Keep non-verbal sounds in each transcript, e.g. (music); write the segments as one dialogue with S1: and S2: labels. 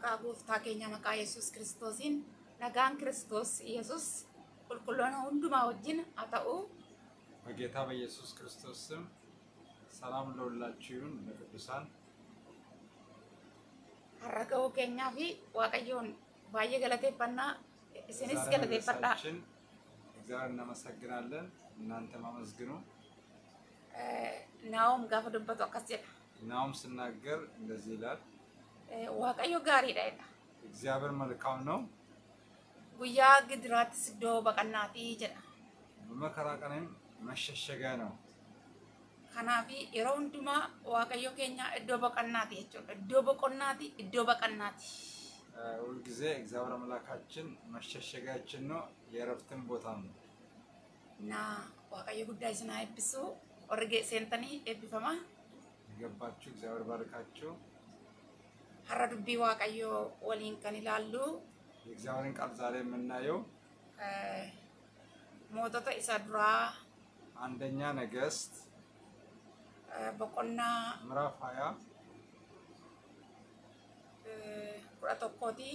S1: Maqaa gooftaa keenya maqaa Yesuus Kiristoosiin nagaan Kiristoos Yesuus qulqulloota hundumaa wajjin haa ta'u
S2: በጌታ በኢየሱስ ክርስቶስ ስም ሰላም ለሁላችሁ ይሁን። ለቅዱሳን
S1: fi Waaqayyoon baay'ee galateeffannaa isinis
S2: ዛሬ
S1: galateeffadhaa.
S2: መድረሳችን እግዚአብሔር እናመሰግናለን። አመስግኑ።
S1: Naa'om gaafa dubbatu akkas jedha.
S2: ናውም ስናገር እንደዚህ ይላል፣
S1: Eh, Waaqayyo gaariidha.
S2: እግዚአብሔር መልካም ነው፣
S1: Guyyaa gidiraattis iddoo baqannaatii jedha.
S2: በመከራ ቀንም መሸሸጊያ ነው።
S1: Kanaaf yeroo hundumaa Waaqayyo keenya iddoo baqannaati jechuudha. Iddoo boqonnaati, iddoo
S2: ሁልጊዜ እግዚአብሔር አምላካችን መሸሸጊያችን ነው፣ የእረፍትን ቦታ ነው።
S1: Na Waaqayyo eebbisu. Warri gee- seentanii eebbifama.
S2: የገባችሁ እግዚአብሔር ባርካችሁ።
S1: Har'a dubbii Waaqayyoo waliin kan ilaallu
S2: የእግዚአብሔርን ቃል ዛሬ የምናየው
S1: eh, mootota isa duraa
S2: አንደኛ ነገሥት
S1: eh, boqonnaa
S2: ምዕራፍ 20
S1: eh, kudha tokkooti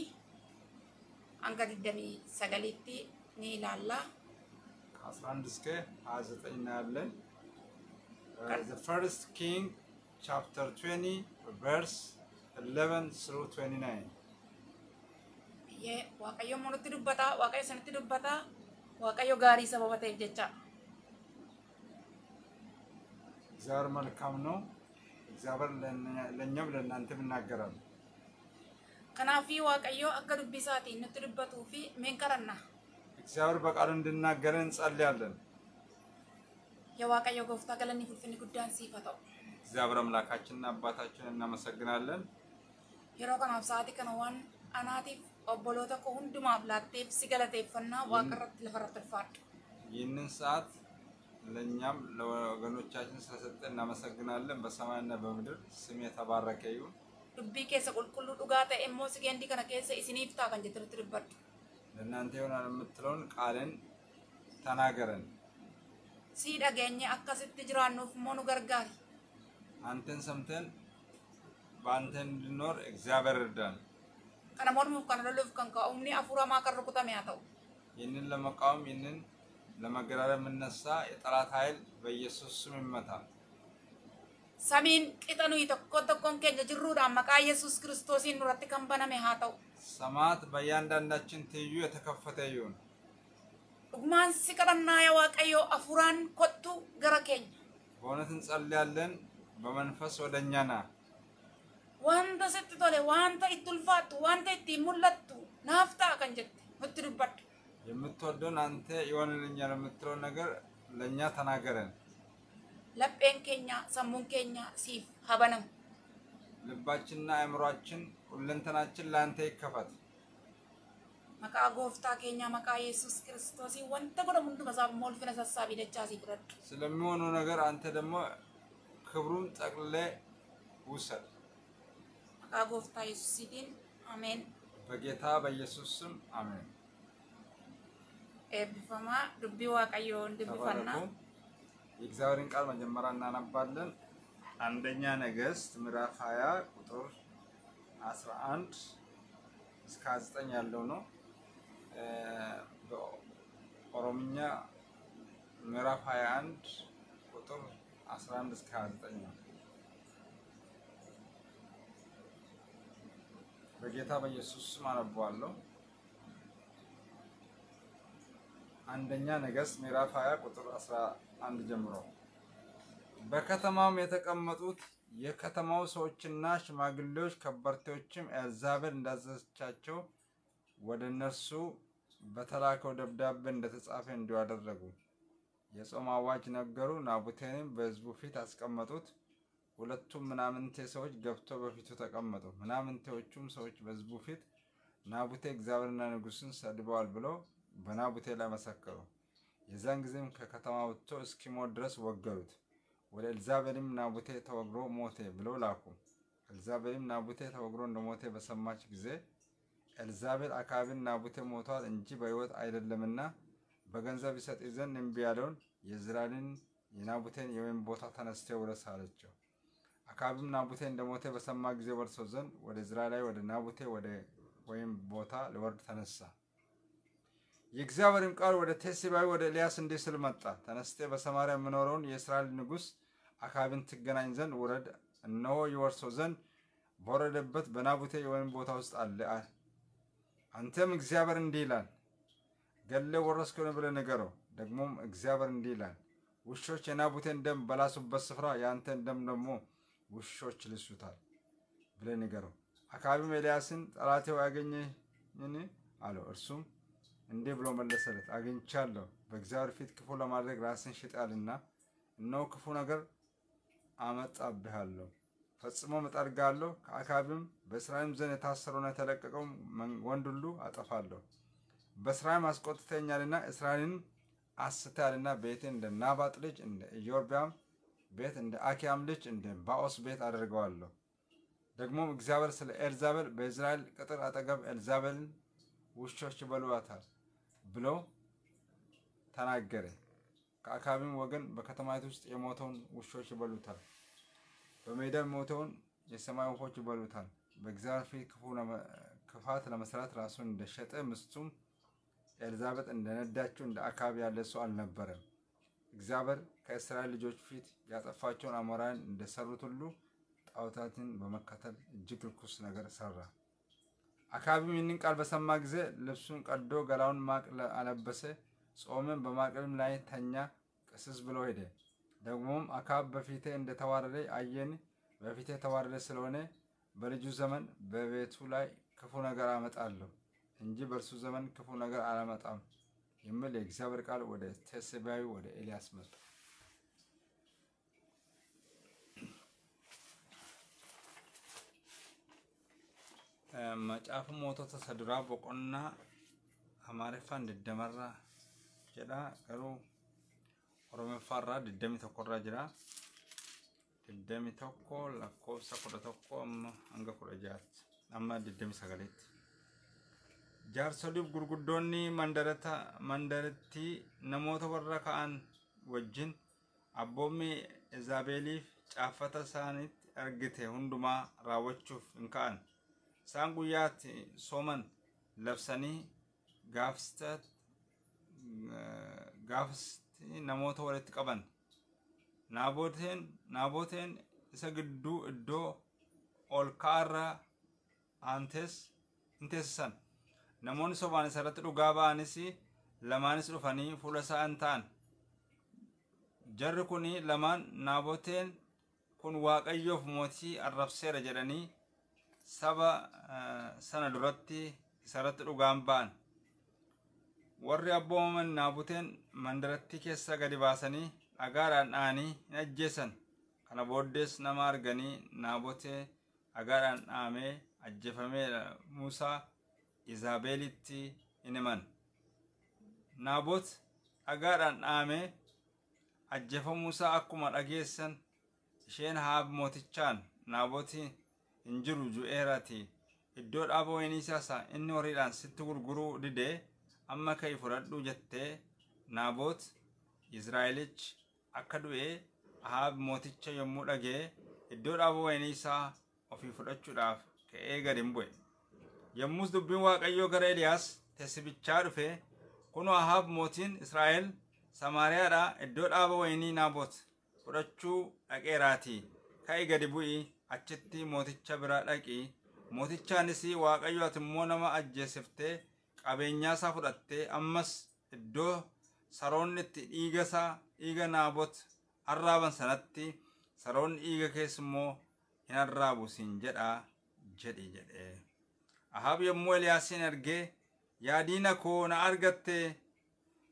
S1: hanga digdamii sagaliitti ni ilaalla.
S2: ከ11 እስከ 29 እናያለን። the first king chapter 20 verse 11 through 29
S1: Yee, Waaqayyo immoo nutti dubbata, Waaqayyo isinitti dubbata, Waaqayyo gaarii sababa ta'eef jecha.
S2: እግዚአብሔር መልካም ነው። እግዚአብሔር ለእኛ- ለእኛም ለእናንተም ይናገራል።
S1: akka dubbii isaatiin nutti dubbatuu fi meen kadhanna.
S2: እግዚአብሔር በቃሉ እንድናገረን እንጸልያለን።
S1: galanni ulfinni guddaan siif haa ta'u.
S2: እግዚአብሔር አምላካችንና አባታችን እናመሰግናለን።
S1: Yeroo kanaaf sa'aatii kana waan anaatiif obboloota koo hundumaaf laatteef si galateeffannaa waaqa irratti lafa irratti ulfaadhu.
S2: ይህንን ሰዓት ለእኛም ለወገኖቻችን ስለሰጠን እናመሰግናለን። በሰማይና በምድር ስም የተባረከ ይሁን።
S1: Dubbii keessa qulqulluu dhugaa ta'e immoo sigeendii kana keessa isiniif ta'a kan jettu nutti dubbadhu.
S2: ለእናንተ ይሆናል የምትለውን ቃልን ተናገረን።
S1: akkasitti jiraannuuf immoo nu gargaari.
S2: አንተን ሰምተን በአንተ እንድኖር እግዚአብሔር እርዳን።
S1: humni hafuuramaa kan rukutame haa ta'u.
S2: ይህንን ለመቃወም ይህንን ለመገዳደር የምነሳ የጠላት ኃይል በኢየሱስ ስም ይመታ።
S1: Samiin tokko tokkoon keenya jirruudhaan maqaa Yesuus Kiristoosiin duratti kan baname haa ta'u.
S2: ሰማት በእያንዳንዳችን ትይዩ የተከፈተ ይሁን።
S1: Dhugumaan si kadhannaa yaa Waaqayyoo hafuuraan kottu gara keenya.
S2: በእውነት እንጸልያለን። በመንፈስ ወደ እኛ ና።
S1: Wanta sitti tole, wanta itti ulfaattu, wanta ittiin mul'attu naaf ta'a kan jette nutti dubbadhu.
S2: የምትወደውን አንተ ይሆንልኛል የምትለው ነገር ለእኛ ተናገረን።
S1: Lapheen keenya, sammuun keenya siif haa banamu.
S2: ልባችንና አእምሯችን ሁለንተናችን ለአንተ ይከፈት።
S1: Maqaa gooftaa keenya maqaa Yesuus Kiristoosiin wanta godhamu hunduma isaaf immoo ulfina sassaabii dachaa siif fudhadhu.
S2: ስለሚሆነው ነገር አንተ ደግሞ ክብሩን ጠቅልለ ውሰድ።
S1: Gooftaa Yesuusiitiin Ameen.
S2: በጌታ በኢየሱስ ስም አሜን።
S1: dubbii Waaqayyoo
S2: ተባረኩ።
S1: dubbifannaa.
S2: የእግዚአብሔርን ቃል መጀመሪያ እናነባለን። አንደኛ ነገሥት ምዕራፍ 20 ቁጥር 11 እስከ 29 ያለው ነው። በኦሮምኛ ምዕራፍ 21 ቁጥር 11 እስከ 29 ነው። በጌታ በኢየሱስ ስም አነበዋለሁ። አንደኛ ነገሥት ምዕራፍ 20 ቁጥር 11 ጀምሮ በከተማም የተቀመጡት የከተማው ሰዎችና ሽማግሌዎች ከበርቴዎችም ኤልዛቤል እንዳዘዘቻቸው ወደ እነርሱ በተላከው ደብዳቤ እንደተጻፈ እንዲሁ የጾም አዋጅ ነገሩ። ናቡቴንም በሕዝቡ ፊት አስቀመጡት። ሁለቱም ምናምንቴ ሰዎች ገብተው በፊቱ ተቀመጡ። ምናምንቴዎቹም ሰዎች በሕዝቡ ፊት ናቡቴ እግዚአብሔርና ንጉሥን ሰድበዋል ብለው በናቡቴ ላይ መሰከሩ። የዛን ጊዜም ከከተማ ወጥቶ እስኪሞት ድረስ ወገሩት። ወደ ኤልዛቤልም ናቡቴ ተወግሮ ሞተ ብለው ላኩ። ኤልዛቤልም ናቡቴ ተወግሮ እንደሞተ በሰማች ጊዜ ኤልዛቤል አካብን ናቡቴ ሞቷል እንጂ በሕይወት አይደለምና በገንዘብ ይሰጥ ዘንድ እምቢ ያለውን የዝራልን የናቡቴን የወይን ቦታ ተነስተ ውረስ አለችው። አካብም ናቡቴ እንደሞተ በሰማ ጊዜ ወርሶ ዘንድ ወደ ዝራላይ ወደ ናቡቴ ወደ ወይም ቦታ ሊወርድ ተነሳ። የእግዚአብሔርም ቃል ወደ ቴስባዊ ወደ ኤልያስ እንዲህ ስል መጣ። ተነስቴ በሰማርያ የምኖረውን የእስራኤል ንጉሥ አካብን ትገናኝ ዘንድ ውረድ፣ እነሆ ይወርሰው ዘንድ በወረደበት በናቡቴ የወይን ቦታ ውስጥ አለ። አንተም እግዚአብሔር እንዲህ ይላል ገለ ወረስከውን ብለህ ንገረው። ደግሞም እግዚአብሔር እንዲህ ይላል ውሾች የናቡቴን ደም በላሱበት ስፍራ የአንተን ደም ደግሞ ውሾች ልሱታል ብለህ ንገረው። አካባቢም ኤልያስን ጠላቴው ያገኘኝን አለው። እርሱም እንዲህ ብሎ መለሰለት፣ አግኝቻለሁ። በእግዚአብሔር ፊት ክፉ ለማድረግ ራስን ሽጣልና፣ እነሆ ክፉ ነገር አመጣብሃለሁ፣ ፈጽሞ እጠርጋለሁ። ከአካባቢም በእስራኤልም ዘንድ የታሰረውና የተለቀቀው ወንድ ሁሉ አጠፋለሁ። በእስራኤልም አስቆጥተኛልና እስራኤልን አስተያልና ቤቴን እንደ ናባጥ ልጅ እንደ ኢዮርቢያም ቤት እንደ አኪያም ልጅ እንደ ባኦስ ቤት አደርገዋለሁ። ደግሞም እግዚአብሔር ስለ ኤልዛቤል በእስራኤል ቅጥር አጠገብ ኤልዛቤልን ውሾች ይበሉዋታል ብሎ ተናገረ። ከአካባቢም ወገን በከተማይቱ ውስጥ የሞተውን ውሾች ይበሉታል፣ በሜዳ የሞተውን የሰማይ ወፎች ይበሉታል። በእግዚአብሔር ፊት ክፋት ለመስራት ራሱን እንደሸጠ ምስቱም ኤልዛቤጥ እንደነዳችው እንደ አካባቢ ያለ ሰው አልነበረም። እግዚአብሔር ከእስራኤል ልጆች ፊት ያጠፋቸውን አሞራውያን እንደሰሩት ሁሉ ጣዖታትን በመከተል እጅግ ርኩስ ነገር ሰራ። አካባቢም ይህንን ቃል በሰማ ጊዜ ልብሱን ቀዶ ገላውን ማቅ አለበሰ፣ ጾምን በማቅረብ ላይ ተኛ፣ ቅስስ ብሎ ሄደ። ደግሞም አካብ በፊቴ እንደተዋረደ አየን። በፊቴ የተዋረደ ስለሆነ በልጁ ዘመን በቤቱ ላይ ክፉ ነገር አመጣለሁ እንጂ በእርሱ ዘመን ክፉ ነገር አላመጣም የሚል የእግዚአብሔር ቃል ወደ ቴስቢያዊ ወደ ኤልያስ macaafa mootota saduraa boqonnaa amaariffaan digdamarraa jedha garuu oromeffaarraa digdami tokkorraa jira digdami tokko lakkoofsa kudha tokko amma hanga kudha jaatti amma digdami sagaleetti jaarsoliif gurguddoonni mandarattii namoota warra ka'an wajjin abboommi izaabeeliif caaffata isaaniitti argite hundumaa raawwachuuf hin ka'an isaan guyyaatti sooman labsanii gaafasti namoota walitti qaban naaboteen isa gidduu iddoo ol ka'arra aantees hin teessisan namoonni sobaan isarratti dhugaa ba'anis lamaanis dhufanii fuula isaa hin ta'an. Jarri kun lamaan naaboteen kun waaqayyoof mootii arrabseera jedhanii saba sana duratti isarratti dhugaan ba'an. Warri abboomaman naabuteen mandarattii keessa gadi baasanii dhagaadhaan dha'anii hin ajjeesan. Kana booddees nama arganii naabotee dhagaadhaan dhaamee ajjeefamee muusaa izaabeelitti hin himan. Naabot dhagaadhaan dhaamee ajjeefamuusaa akkuma dhageessan isheen haab mootichaan naabotii hin jiru ju'eerati iddoo dhaaba wayinii isaasa inni horiidhaan sitti gurguruu didee amma ka'ii fudhadhu jettee naaboot izraa'elichi akka du'e ahaab mooticha yommuu dhagee iddoo dhaaba wayinii isaa ofii fudhachuudhaaf ka'ee gad hin bu'e yommus dubbiin waaqayyoo gara eliyaas teessibichaa dhufe. Kunoo ahaab mootiin israa'el samaariyaadhaa iddoo dhaaba wayinii naaboot fudhachuu dhaqeeraatii. Ka'ii gadi bu'ii achitti mooticha bira dhaqi. Mootichaanis waaqayyo ati immoo nama ajjeesiftee qabeenyaa isaa fudhattee ammas iddoo saroonni itti dhiiga isaa dhiiga naabot arraaban sanatti saroonni dhiiga keessa immoo hin arraabu siin jedhaa jedhi jedhe ahaab yommuu eliyaasiin argee yaa diina koo na argatte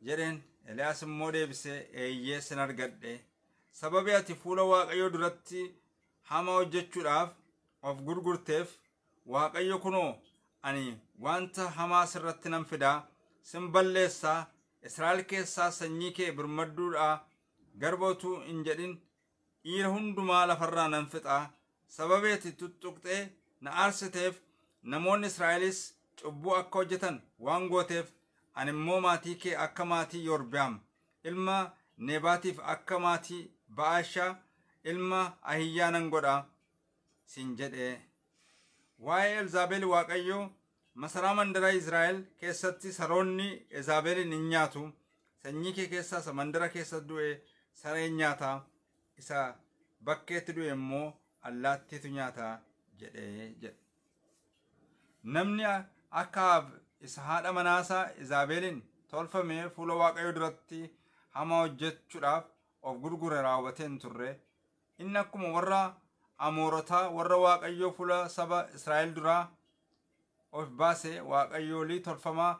S2: jedheen. Eliyaas immoo deebisee eeyyee sin argadhe. Sababii ati fuula waaqayyoo duratti hama hojjechuudhaaf of gurgurteef waaqayyo kunoo ani wanta hamaa sirratti nan fidaa. Sin balleessaa. Israa'el keessaa sanyii kee birmadduudhaa garbootuu hin jedhin. Dhiira hundumaa lafarraa nan fixaa. Sababii ati tuttuqxee na aarsiteef namoonni israa'elis cubbuu akka hojjetan waan gooteef ani immoo maatii kee akka maatii yorbiyaam ilma nebaatiif akka maatii ba'aashaa ilma ahiyyaa nan godha siin jedhe waa'ee elzaabeel waaqayyo masaraa mandaraa Izraa'el keessatti saroonni elzaabeelin hin nyaatu sanyii kee keessaa isa mandara keessa du'e sareen nyaata isa bakkeetti du'e immoo allaattiitu nyaata jedhee jedhe namni akka isa haadha manaasaa izaabeelin tolfame fuula waaqayyo duratti hamaa hojjechuudhaaf of gurgure raawwatee hin turre. Inni akkuma warra amoorotaa warra waaqayyoo fuula saba israa'el duraa of baase waaqayyoolii tolfamaa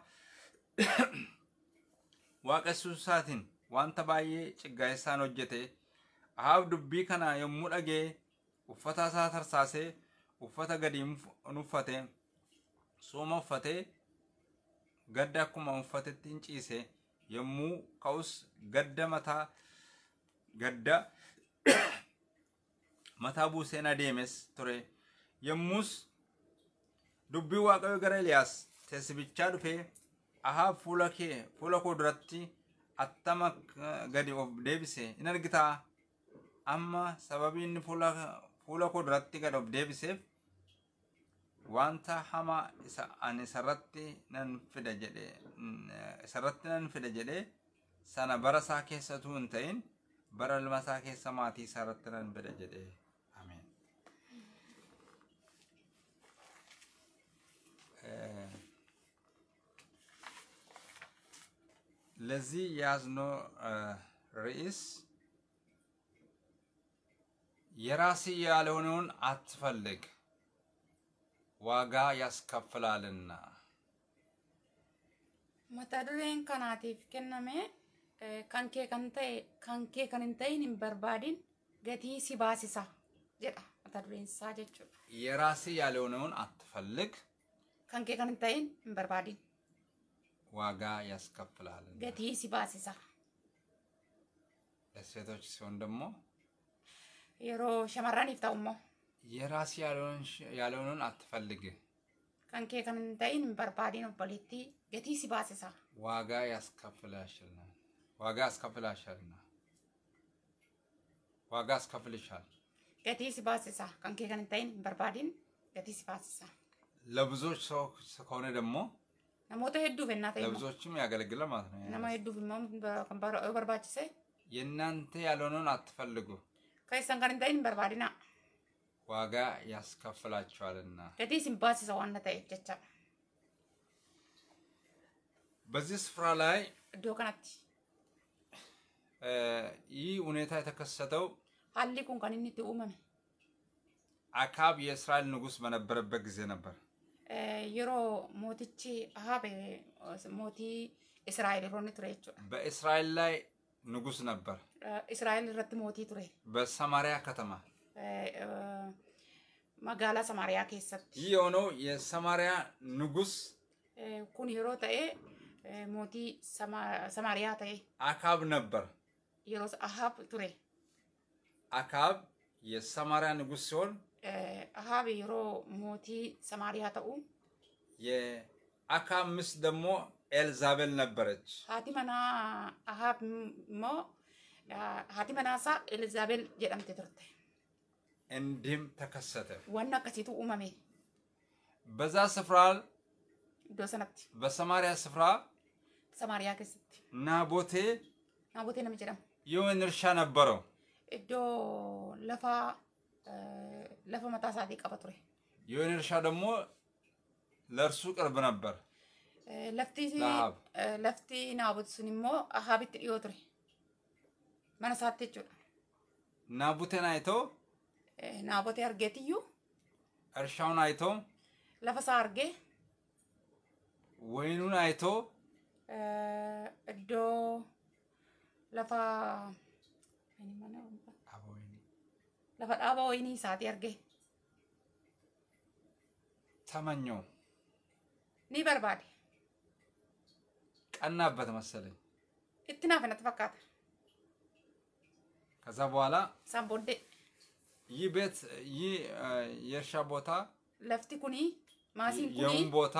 S2: (coughs) waaqessuu isaatiin wanta baay'ee ciggaa'essaan hojjete. Ahaab dubbii kana yommuu dhagee uffata isaa tarsaasee uffata gadi hin uffate sooma uffatee gadda akkuma uffatetti hin ciise yommuu ka'us gadda mataa gadda mataa buuseen adeemes ture yommus dubbii waaqayyo gara Eliyaas teessibichaa dhufee ahaab fuula kee fuula koo duratti attama gadi of deebise in argitaa amma sababii inni fuula koo duratti gad of deebiseef wanta hamaa isa ani isarratti nan fida jedhe isarratti nan fida jedhe sana bara isaa keessatuu hin ta'in bara ilma isaa keessa maatii isaarratti nan fida jedhe ameen. ለዚህ የያዝነው ርዕስ የራስ ያልሆነውን አትፈልግ ዋጋ ያስከፍላልና።
S1: mata dureen kanaatiif kenname eh, kan kee kan ta'e kan kee kan hin ta'in hin barbaadin gatii si baasisa jedha mata dureen isaa jechuudha
S2: የራስ ያልሆነውን አትፈልግ
S1: kan kee kan hin ta'in hin barbaadin
S2: ዋጋ
S1: gatii si baasisa
S2: ለሴቶች ሲሆን ደግሞ
S1: shamarraniif ta'u immoo
S2: የራስ ያልሆነውን አትፈልግ
S1: hin barbaadin obboleettii gatii si baasisa
S2: ዋጋ ያስከፍላልና ዋጋ ያስከፍላሻልና ዋጋ ያስከፍልሻል።
S1: hin ta'in hin barbaadin gatii si baasisa
S2: ለብዙዎች ሰው ከሆነ ደግሞ
S1: namoota hedduuf ennaa ta'e
S2: ያገለግላል ማለት ነው።
S1: nama hedduuf immoo barbaachise
S2: የእናንተ ያልሆነውን አትፈልጉ
S1: hin ta'in hin barbaadina
S2: ዋጋ
S1: jecha
S2: በዚህ ስፍራ ላይ ይህ ሁኔታ የተከሰተው አካብ የእስራኤል ንጉሥ በነበረበት ጊዜ ነበር።
S1: eh, eh, mootii Israa'el yeroo inni ture jechuudha.
S2: በእስራኤል ላይ ንጉሥ ነበር፣
S1: Eh, Israa'el irratti mootii ture
S2: በሰማሪያ ከተማ።
S1: Eh, eh, magaalaa Samaariyaa keessatti.
S2: የሰማሪያ ንጉሥ
S1: Eh, kun yeroo ta'e eh, mootii Sama- Samaariyaa ta'e
S2: አካብ ነበር።
S1: yeroo Ahaab ture.
S2: አካብ የሰማሪያ ንጉሥ ሲሆን
S1: Eh, Ahaab yeroo mootii Samaariyaa ta'u
S2: የአካብ ሚስት ደግሞ ኤልዛቤል ነበረች።
S1: immoo eh, haati manaasaa Elizabel jedhamte turte.
S2: እንዲህም ተከሰተ።
S1: Wanni akkasiitu uumame
S2: በዛ ስፍራ
S1: sanatti
S2: በሰማሪያ ስፍራ
S1: Samaariyaa keessatti.
S2: ናቦቴ
S1: Naabotee nama jedhamu.
S2: የወይን እርሻ ነበረው።
S1: eh, lafa mataa isaatii qaba ture.
S2: የወይን እርሻ ደግሞ ለእርሱ ቅርብ ነበር።
S1: Eh, eh, lafti naabot sun immoo Ahaabitti dhiyoo ture. Mana isaatti jechuudha.
S2: ናቡቴን አይቶ
S1: Eh, Naabotee argeetiyyuu
S2: እርሻውን አይቶ
S1: lafa isaa argee
S2: ወይኑን አይቶ
S1: eh, mana amantaa. lafa dhaaba wayinii isaatii argee
S2: ተመኘው፣
S1: ni barbaade.
S2: ቀናበት መሰለኝ።
S1: natti fakkaata.
S2: ከዛ በኋላ
S1: booddee
S2: ይህ ቤት ይህ የእርሻ ቦታ
S1: kunii maasiin
S2: የውን
S1: kunii
S2: ቦታ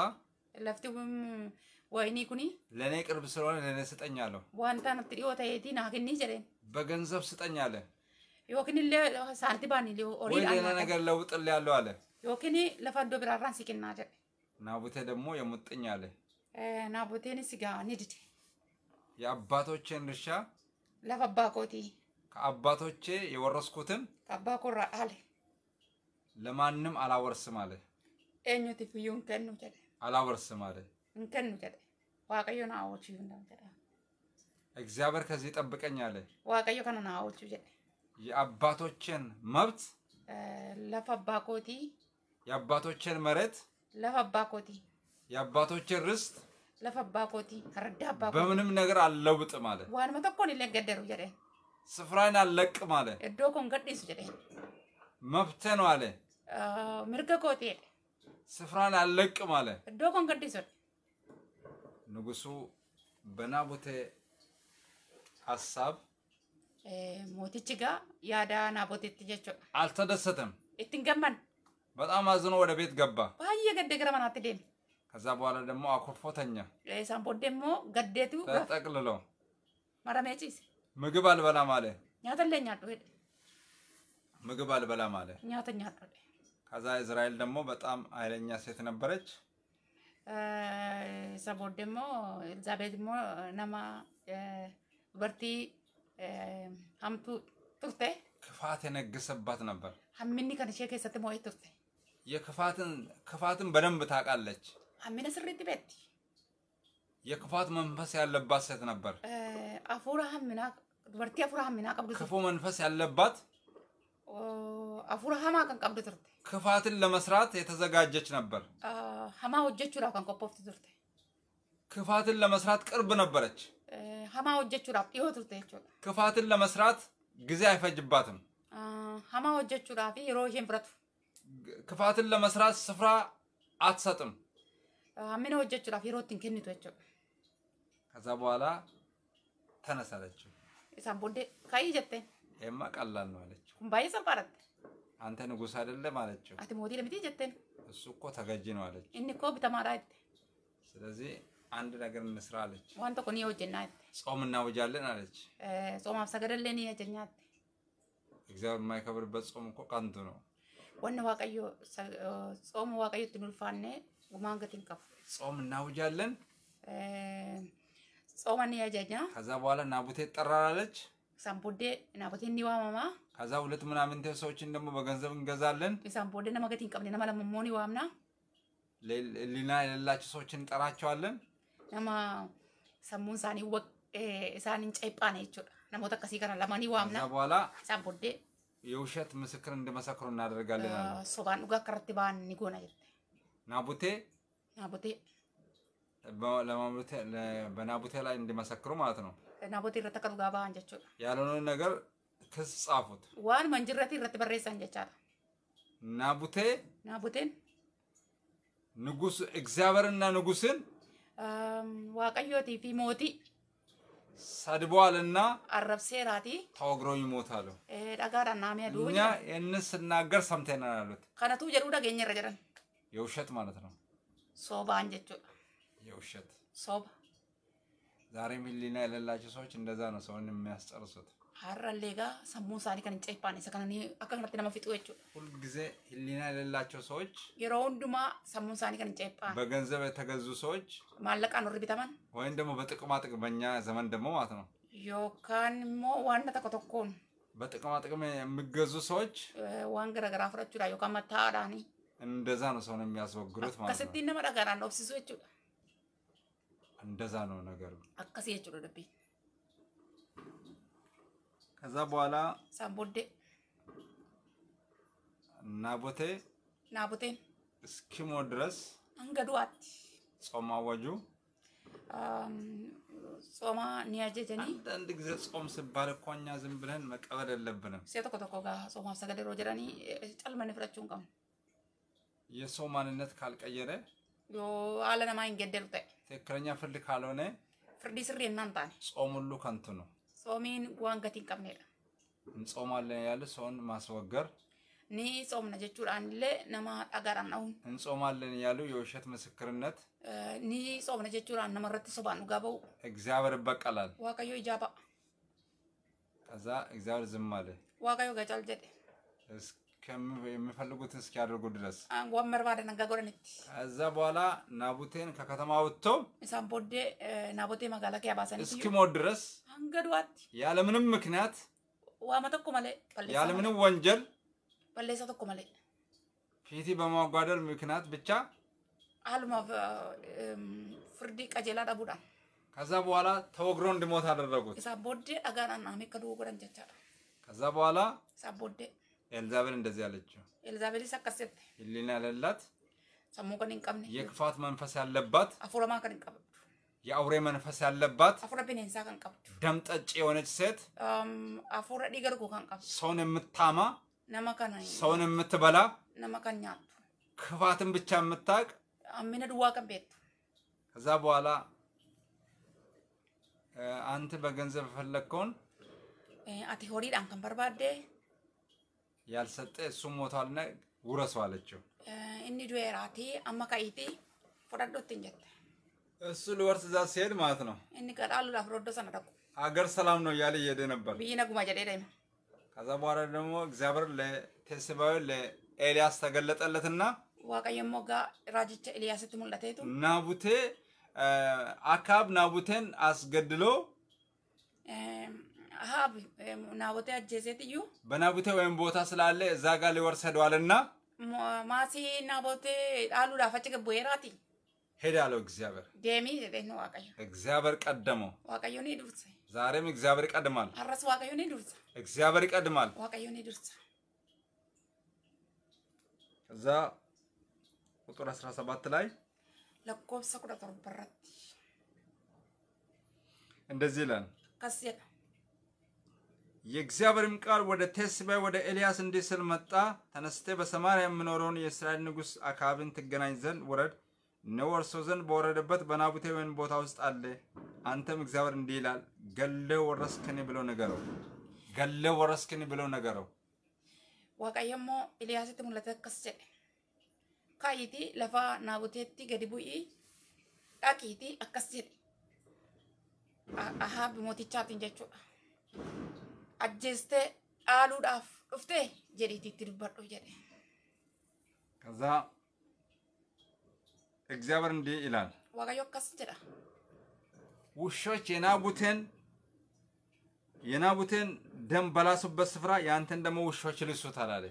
S1: mm, wayinii kunii
S2: ለእኔ ቅርብ ስለሆነ ለእኔ ስጠኝ አለው።
S1: natti dhiyoo ta'eetii naa kennii jedheen
S2: በገንዘብ ስጠኝ አለ።
S1: illee saantibaan illee
S2: ወይ ሌላ. ነገር ለውጥልሃለሁ አለ።
S1: yookiin lafa iddoo biraarraan si kennaa jedhe
S2: ናቡቴ ደግሞ የሙጥኝ አለ።
S1: Eh, egaa ni dide
S2: የአባቶቼን እርሻ
S1: kootii
S2: ከአባቶቼ የወረስኩትን
S1: ka abbaa koorraa dhaale
S2: ለማንም አላወርስም አለ።
S1: iyyuu hin kennu jedhe
S2: አላወርስም አለ።
S1: waaqayyo naa oolchuu hin danda'u jedhe
S2: እግዚአብሔር ከዚህ ጠብቀኝ አለ።
S1: naa oolchuu jedhe
S2: የአባቶቼን መብት
S1: Eh, kootii
S2: የአባቶቼን መሬት
S1: kootii
S2: የአባቶቼን ርስት
S1: abbaa kootii
S2: በምንም ነገር አልለውጥም አለ።
S1: illee hin gaddaru jedhe
S2: ስፍራን አልለቅም አለ።
S1: iddoo kun gadhiisu jedhe
S2: መብቴ ነው አለ።
S1: Eh, kootii jedhe
S2: ስፍራን አልለቅም አለ።
S1: kun gadhiisu jedhe
S2: ንጉሱ በናቡቴ ሀሳብ
S1: Eh, mootichi gaa yaada naaboteetti jechuudha
S2: አልተደሰተም።
S1: gamman
S2: በጣም አዝኖ ወደ ቤት ገባ።
S1: gaddee gara manaatti deeme
S2: ከዛ በኋላ ደግሞ አኩርፎ ተኛ።
S1: Eh, isaan booddee immoo gaddeetu
S2: ተጠቅልሎ
S1: maramee ciise
S2: ምግብ አልበላም አለ።
S1: jedhe
S2: ምግብ አልበላም አለ።
S1: jedhe
S2: ከዛ እስራኤል ደግሞ በጣም ኃይለኛ ሴት ነበረች።
S1: Eh, elizaabeet immoo nama eh, dubartii eh, hamtuu turte
S2: ክፋት የነገሰባት ነበር።
S1: hamminni kan ishee keessatti moo'ee turte
S2: የክፋትን ክፋትን በደንብ ታውቃለች።
S1: hammina sirriitti beetti
S2: የክፋት መንፈስ ያለባት ሴት ነበር።
S1: Eh,
S2: ክፉ መንፈስ ያለባት
S1: Oh,
S2: ክፋትን ለመስራት የተዘጋጀች ነበር።
S1: Ah,
S2: ክፋትን ለመስራት ቅርብ ነበረች።
S1: Eh,
S2: ክፋትን ለመስራት ጊዜ አይፈጅባትም።
S1: Ah,
S2: ክፋትን ለመስራት ስፍራ አትሰጥም።
S1: Ah, yeroo ittiin kennitu jechuudha
S2: ከዛ በኋላ ተነሳለችው።
S1: isaan booddee kaayii jetteen
S2: ይሄማ ቀላል ነው አለችው።
S1: baay'ee salphaadhatte
S2: አንተ ንጉሥ አይደለም አለችው።
S1: ati mootii lamitii jetteen
S2: እሱ እኮ ተገዢ ነው አለች።
S1: inni koo bitamaadhaa jette
S2: ስለዚህ አንድ ነገር እንስራ አለች።
S1: ni hojjennaa jette
S2: ጾም እናውጃለን አለች።
S1: Eh, ni ajajnaa jette
S2: እግዚአብሔር የማይከብርበት ጾም እኮ ቀንቱ ነው።
S1: eh, sooma waaqayyo ittiin ulfaanne gumaan gatiin qabu
S2: ጾም እናውጃለን።
S1: Eh, ni ajajnaa
S2: ከዛ በኋላ ናቡቴ
S1: booddee naabotiin ni waamamaa
S2: ከዛ ሁለት ምናምንቴ ሰዎችን ደግሞ በገንዘብ እንገዛለን።
S1: nama lama immoo ni waamnaa
S2: ሊና የሌላቸው ሰዎችን እንጠራቸዋለን።
S1: eh, isaan hin ceephaane jechuudha namoota akkasii kana lama ni
S2: ከዛ
S1: waamna
S2: በኋላ
S1: booddee
S2: የውሸት ምስክር እንዲመሰክሩ እናደርጋለን
S1: eh, akka irratti ba'an ni goona jette
S2: ናቡቴ
S1: naabotee
S2: በ- ለማቡቴ- ለ- በናቡቴ ላይ እንዲመሰክሩ ማለት ነው።
S1: naabotee irratti akka dhugaa ba'an jechuudha
S2: ያልሆነውን ነገር ክስ ጻፉት።
S1: hin jirretti irratti barreessan jechaadha
S2: ናቡቴ
S1: naaboteen
S2: ንጉስ እግዚአብሔርና ንጉስን
S1: um, waaqayyootii fi mootii
S2: ሰድበዋልና
S1: arrabseeraatii
S2: ተወግረው ይሞታሉ።
S1: eh, dhagaadhaan naamee aduu
S2: እኛ ይህን ስናገር ሰምተናል አሉት።
S1: jedhuu dhageenya irra jedhan
S2: የውሸት ማለት ነው።
S1: soobaan jechuudha
S2: የውሸት
S1: sooba
S2: ዛሬም ሕሊና የሌላቸው ሰዎች እንደዛ ነው ሰውን የሚያስጨርሱት።
S1: ceephaane isa kananii akka kanatti nama fixu jechuudha
S2: ሁልጊዜ ሕሊና የሌላቸው ሰዎች
S1: isaanii kan hin ceephaane
S2: በገንዘብ የተገዙ ሰዎች
S1: maallaqaan warri bitaman
S2: ወይም ደግሞ በጥቅማ ጥቅም በእኛ ዘመን ደግሞ ማለት ነው
S1: immoo waan tokko tokkoon
S2: በጥቅማ ጥቅም የሚገዙ ሰዎች
S1: eh, waan garaagaraa fudhachuudha yookaan mattaa'aadhaani
S2: እንደዛ ነው ሰውን የሚያስወግሩት ማለት ነው።
S1: nama dhagaadhaan dhoofsisu jechuudha
S2: እንደዛ ነው ነገሩ።
S1: akkasii jechuudha dubbiin
S2: ከዛ በኋላ
S1: booddee
S2: ናቦቴ
S1: naaboteen
S2: እስኪሞት ድረስ
S1: du'aatti
S2: ጾም አወጁ።
S1: um, ni ajajanii
S2: አንዳንድ ጊዜ ጾም ሲባል እኮ እኛ ዝም ብለን መቀበል የለብንም።
S1: gaa soomaaf sagalee yeroo jedhanii eh, calmanni fudhachuu hin qabnu
S2: የሰው ማንነት ካልቀየረ
S1: yoo haala
S2: ትክክለኛ ፍርድ ካልሆነ
S1: sirrii ennaan taane
S2: ጾም ሁሉ ከንቱ ነው።
S1: gatii hin qabnedha
S2: እንጾማለን ያለ ሰውን ማስወገር፣
S1: ni soomna jechuudhaan illee nama dhagaadhaan dha'uun
S2: እንጾማለን ያሉ የውሸት ምስክርነት
S1: eh, ni soomna jechuudhaan namarratti sobaan dhugaa ba'u
S2: እግዚአብሔር ይበቀላል።
S1: ijaa ba'a
S2: ከዛ እግዚአብሔር ዝም አለ።
S1: gacal jedhe
S2: እስከሚ- የሚፈልጉት እስኪያደርጉ ድረስ
S1: Ah,
S2: ከዛ በኋላ ናቡቴን ከከተማ ወጥቶ
S1: eh,
S2: እስኪሞት ድረስ ያለምንም ምክንያት ያለምንም ወንጀል ፊቲ በማጓደል ምክንያት ብቻ
S1: eh, firdii qajeelaa dhabuudhaan
S2: ከዛ በኋላ ተወግሮ እንዲሞት አደረጉት። ከዛ በኋላ ኤልዛቤል እንደዚህ አለችው፣
S1: akkas jette
S2: ሕሊና የሌላት
S1: hin qabne
S2: የክፋት መንፈስ ያለባት
S1: kan hin qabdu
S2: የአውሬ መንፈስ ያለባት
S1: bineensaa kan qabdu
S2: ደም ጠጭ የሆነች ሴት
S1: um, dhuguu kan qabdu
S2: ሰውን የምታማ
S1: kana
S2: ሰውን የምትበላ
S1: nyaattu
S2: ክፋትን ብቻ
S1: hammina duwwaa kan beektu
S2: ከዛ በኋላ አንተ በገንዘብ የፈለግከውን
S1: Eh, ati horiidhaan kan barbaadde
S2: ያልሰጠ እሱ ሞቷልና ውረሰው አለችው።
S1: eh, amma ka'iitii fudhadhu ittiin jette
S2: እሱ ሊወርስ እዛ ሲሄድ ማለት ነው
S1: gadhaaluudhaaf roddoo sana dhaqu
S2: አገር ሰላም ነው እያለ እየሄደ ነበር።
S1: naguma jedhee deema
S2: ከዛ በኋላ ደግሞ እግዚአብሔር ለቴስባዊ ለኤልያስ ተገለጠለትና
S1: immoo gaa raajicha Eliyaasitti mul'ateetu
S2: ናቡቴ አካብ ናቡቴን አስገድሎ
S1: eh, eh, naabotee ajjeeseetiyyuu
S2: በናቡቴ ወይም ቦታ ስላለ እዛ ጋር ሊወርስ ሄደዋልና
S1: mo- maasii naabotee dhaaluudhaaf achi gabbu'eeraati
S2: ሄደ አለው እግዚአብሔር።
S1: deemii jedheen waaqayyo
S2: እግዚአብሔር ቀደመው።
S1: waaqayyo ni dursa
S2: ዛሬም እግዚአብሔር ይቀድማል።
S1: har'as waaqayyo ni dursa
S2: እግዚአብሔር ይቀድማል።
S1: waaqayyo ni dursa
S2: እዛ ቁጥር 17 ላይ
S1: kudha torba irratti
S2: እንደዚህ ይላል።
S1: jedha
S2: የእግዚአብሔርም ቃል ወደ ቴስባይ ወደ ኤልያስ እንዲህ ስል መጣ። ተነስቴ በሰማርያ የምኖረውን የእስራኤል ንጉሥ አክዓብን ትገናኝ ዘንድ ውረድ። እነሆ ወርሶ ዘንድ በወረደበት በናቡቴ ወይን ቦታ ውስጥ አለ። አንተም እግዚአብሔር እንዲህ ይላል፣ ገለህ ወረስክኒ ብሎ ነገረው። ገለህ ወረስክኒ ብሎ ነገረው።
S1: immoo Eliyaasitti mul'ate akkas jedhe kaa'iitii lafa naabuteetti gadi bu'ii dhaqiitii akkas jedhe Ajjeestee dhaaluudhaaf dhufte jedhiitii itti dubbadhu jedhe
S2: ከዛ እግዚአብሔር እንዲህ ይላል፣
S1: waaqayyo akkas jedha
S2: ውሾች የናቡቴን የናቡቴን ደም በላሱበት ስፍራ ያንተን ደግሞ ውሾች ልሱታል አለ።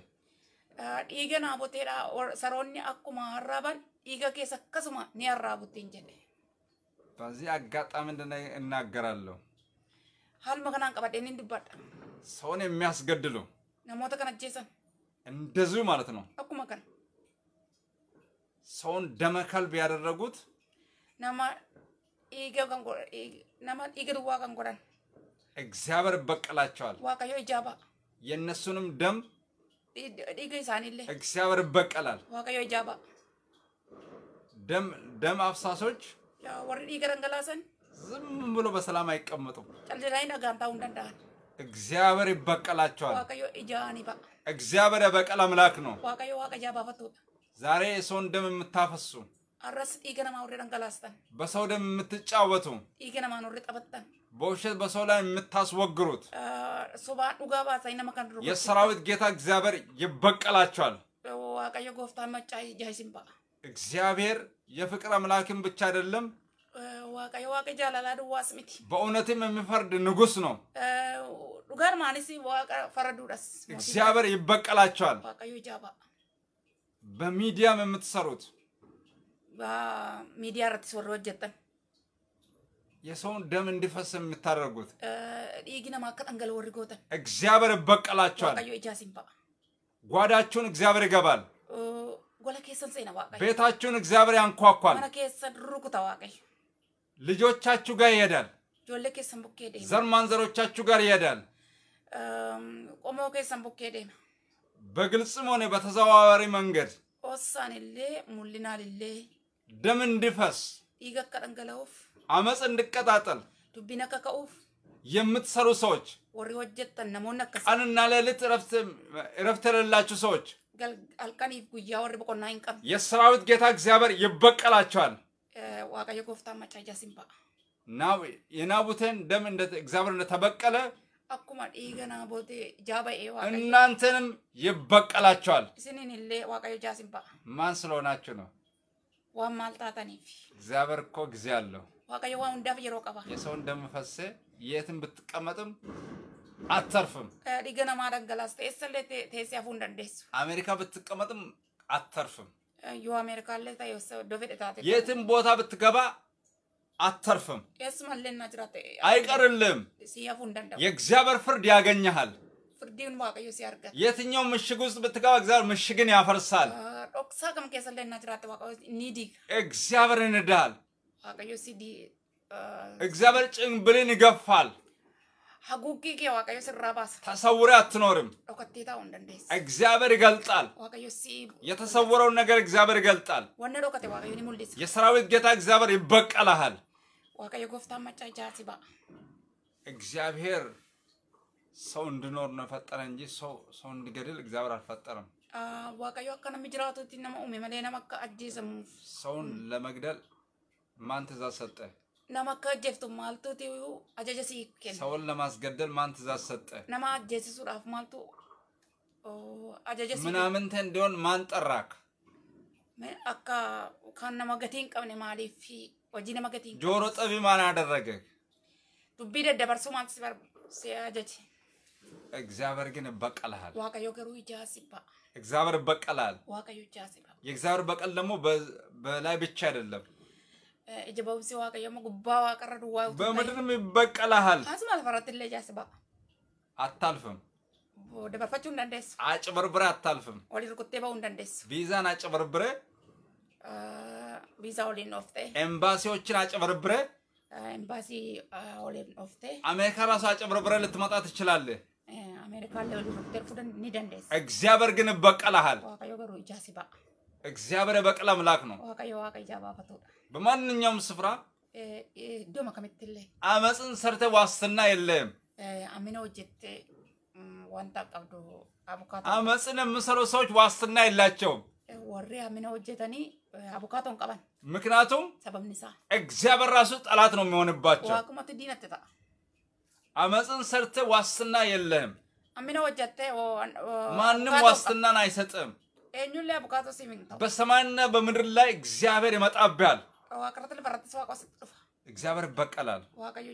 S1: Ah, dhiiga naaboteedha saroonni akkuma harraaban dhiiga keessa akkasuma ni harraabuttiin jedhe
S2: በዚህ አጋጣሚ እናገራለሁ።
S1: haaluma kanaan qabadheen hin dubbadha
S2: ሰውን የሚያስገድሉ
S1: namoota kan ajjeesan
S2: እንደዚሁ ማለት ነው።
S1: akkuma kana
S2: ሰውን ደመከልብ ያደረጉት
S1: nama dhiiga kan godhan nama dhiiga duwwaa kan godhan
S2: እግዚአብሔር ይበቀላቸዋል።
S1: waaqayyo ijaaba
S2: የእነሱንም ደም
S1: dhiiga isaaniillee
S2: እግዚአብሔር ይበቀላል።
S1: waaqayyo ijaaba
S2: ደም ደም አፍሳሶች
S1: warri dhiiga dhangalaasan
S2: ዝም ብሎ በሰላም አይቀመጡም።
S1: ta'uu hin danda'an
S2: እግዚአብሔር ይበቀላቸዋል። እግዚአብሔር የበቀል አምላክ ነው። ዛሬ የሰውን ደም የምታፈሱ በሰው ደም የምትጫወቱ በውሸት በሰው ላይ የምታስወግሩት
S1: Ah,
S2: የሰራዊት ጌታ እግዚአብሔር ይበቀላቸዋል። እግዚአብሔር የፍቅር አምላክን ብቻ አይደለም
S1: Eh, waaqa jaalalaa duwwaas miti
S2: በእውነትም የሚፈርድ ንጉሥ ነው።
S1: Eh, dhugaadhumaanis waaqa faraduudhas
S2: እግዚአብሔር ይበቀላቸዋል።
S1: waaqayyo ijaaba
S2: በሚዲያም የምትሰሩት
S1: irrattis warri hojjettan
S2: የሰውን ደም እንዲፈስ የምታደርጉት
S1: Eh, dhangala'u warri gootan
S2: እግዚአብሔር ይበቀላቸዋል።
S1: ijaasin ba'a
S2: ጓዳችሁን እግዚአብሔር ይገባል።
S1: Eh, seena waaqayyo
S2: ቤታችሁን እግዚአብሔር ያንኳኳል።
S1: rukuta waaqayyo
S2: ልጆቻችሁ ጋር ይሄዳል። ዘር ማንዘሮቻችሁ ጋር ይሄዳል።
S1: Eh,
S2: በግልጽም ሆነ በተዘዋዋሪ መንገድ
S1: mul'inaan illee
S2: ደም እንዲፈስ አመፅ እንዲቀጣጠል
S1: akka ka'uuf
S2: የምትሰሩ ሰዎች
S1: hojjettan namoonni akkasii
S2: ቀንና ሌሊት እረፍት የሌላችሁ ሰዎች የሰራዊት ጌታ እግዚአብሔር ይበቀላቸዋል።
S1: Eh, waaqayyo gooftaan maccaa ijaasin ba'a
S2: ናቡ- የናቡቴን ደም እንደ እግዚአብሔር እንደተበቀለ
S1: akkuma dhiiga naabotee jaaba'ee waaqayyo
S2: እናንተንም ይበቀላቸዋል።
S1: isiniin illee waaqayyo jaasin ba'a
S2: ማን ስለሆናችሁ ነው?
S1: waan maal taataniif
S2: እግዚአብሔር እኮ ጊዜ አለው።
S1: waaqayyo waan hundaaf yeroo qaba
S2: የሰው እንደምፈሰ የትን ብትቀመጥም አተርፍም።
S1: Eh, dhiiga namaa dhangalaas teessallee te- teessee hafuu hin dandeessu
S2: አሜሪካ ብትቀመጥም አተርፍም።
S1: Eh,
S2: የትም ቦታ ብትገባ አተርፍም። አይቀርልም። የእግዚአብሔር ፍርድ ያገኘሃል። የትኛው ምሽግ ውስጥ ብትገባ እግዚአብሔር ምሽግን ያፈርሳል።
S1: Eh,
S2: እግዚአብሔር ይንዳል።
S1: eh,
S2: እግዚአብሔር ጭንብልን ይገፋል።
S1: kee waaqayyo sirraa baasa
S2: ተሰውረ አትኖርም።
S1: hin dandeessu
S2: እግዚአብሔር ይገልጣል።
S1: waaqayyo si
S2: የተሰወረውን ነገር እግዚአብሔር ይገልጣል።
S1: dhokate waaqayyo ni mul'isa
S2: የሰራዊት ጌታ እግዚአብሔር ይበቀልሃል።
S1: gooftaan machaa ijaarsi ba'a
S2: እግዚአብሔር ሰው እንዲኖር ነው የፈጠረ እንጂ ሰው ሰው እንዲገድል እግዚአብሔር አልፈጠረም።
S1: Ah, waaqayyo akka namni jiraatutti nama uume malee nama akka ajjeesamuuf
S2: ሰውን ለመግደል ማን ትእዛዝ ሰጠ?
S1: Nama akka ajjeeftu maaltuuti ajaja sii kenna
S2: ሰውን ለማስገደል ማን ትእዛዝ ሰጠ?
S1: nama ajjeesisuudhaaf maaltu oh, ajaja sii
S2: ምናምንተ እንዲሆን ማን ጠራክ?
S1: kenna? akka kan nama gatii hin qabne maaliif hojii nama gatii hin qabne
S2: ጆሮ ጠቢ ማን አደረገ?
S1: dubbii maaltu si bar- si ajaje
S2: እግዚአብሔር ግን ይበቀልሃል።
S1: garuu ijaasi ba'a
S2: እግዚአብሔር
S1: waaqayyo ijaasi ba'a
S2: የእግዚአብሔር በቀል ደግሞ በላይ ብቻ አይደለም፣
S1: Eh, gubbaa waaqarra duwwaa utuu ta'e
S2: በምድርም ይበቀልሃል።
S1: asuma lafarratti illee ijaasi ba'a
S2: አታልፍም።
S1: Oh, dabarfachuu hin dandeessu
S2: አጭበርብረ አታልፍም።
S1: walii rukuttee ba'uu hin dandeessu
S2: ቪዛን አጭበርብረ፣
S1: Ah, biisaa waliin dhooftee
S2: ኤምባሲዎችን አጭበርብረ፣
S1: ah, waliin dhooftee
S2: አሜሪካ ራሱ አጭበርብረ ልትመጣ ትችላለህ።
S1: Eh, ni dandeessa
S2: እግዚአብሔር ግን
S1: waaqayyo garuu ijaasi ba'a
S2: እግዚአብሔር የበቀል አምላክ ነው።
S1: waaqayyo waaqa ijaa baafatudha
S2: በማንኛውም ስፍራ
S1: Eh, eh, iddoo kamitti
S2: አመፅን ሰርተ ዋስትና የለም።
S1: hojjettee mm, wanta qabdu abukaatoo
S2: አመፅን የሚሰሩ ሰዎች ዋስትና የላቸውም።
S1: amina hojjetanii eh, abukaatoon qaban
S2: ምክንያቱም
S1: isaa
S2: እግዚአብሔር ራሱ ጠላት ነው የሚሆንባቸው።
S1: diinatti ta'a
S2: አመፅን ሰርተ ዋስትና
S1: hojjettee oo- oo-
S2: ማንም ዋስትናን አይሰጥም።
S1: abukaatoo siif hin ta'u
S2: በሰማይና በምድር ላይ እግዚአብሔር ይመጣብሃል።
S1: waaqarratti lafarrattis waaqa sitti dhufa
S2: እግዚአብሔር ይበቀላል።
S1: waaqayyo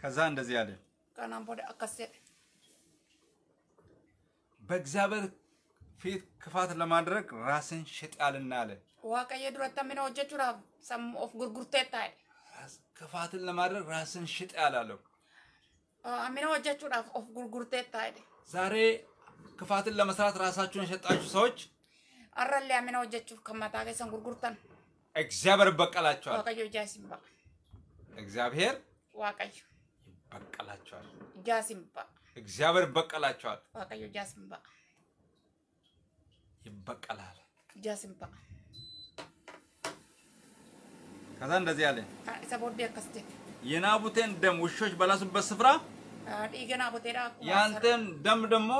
S2: ከዛ እንደዚህ አለ፣
S1: booda akkas jedhe
S2: በእግዚአብሔር ፊት ክፋት ለማድረግ ራስን ሽጥ ያልና አለ።
S1: duratti amina hojjechuudhaaf sammuu of gurgurtee taa'e
S2: ክፋትን ለማድረግ ራስን ሽጥ ያላለው
S1: hojjechuudhaaf of gurgurtee taa'e
S2: ዛሬ ክፋትን ለመስራት ራሳችሁን የሸጣችሁ ሰዎች
S1: har'allee amina hojjechuuf kan mataa keessan gurgurtan
S2: እግዚአብሔር ይበቀላቸዋል።
S1: waaqayyo ijaasin ba'a
S2: እግዚአብሔር
S1: waaqayyo
S2: ይበቀላቸዋል።
S1: ijaasin ba'a
S2: እግዚአብሔር ይበቀላቸዋል።
S1: waaqayyo ijaasin ba'a
S2: ይበቀላል።
S1: ijaasin ba'a
S2: ከዛ እንደዚህ አለ፣
S1: Ah, isa booddee akkas jedhe
S2: የናቡቴን ደም ውሾች በላሱበት ስፍራ
S1: Ah, dhiiga akkuma
S2: ያንተን ደም ደግሞ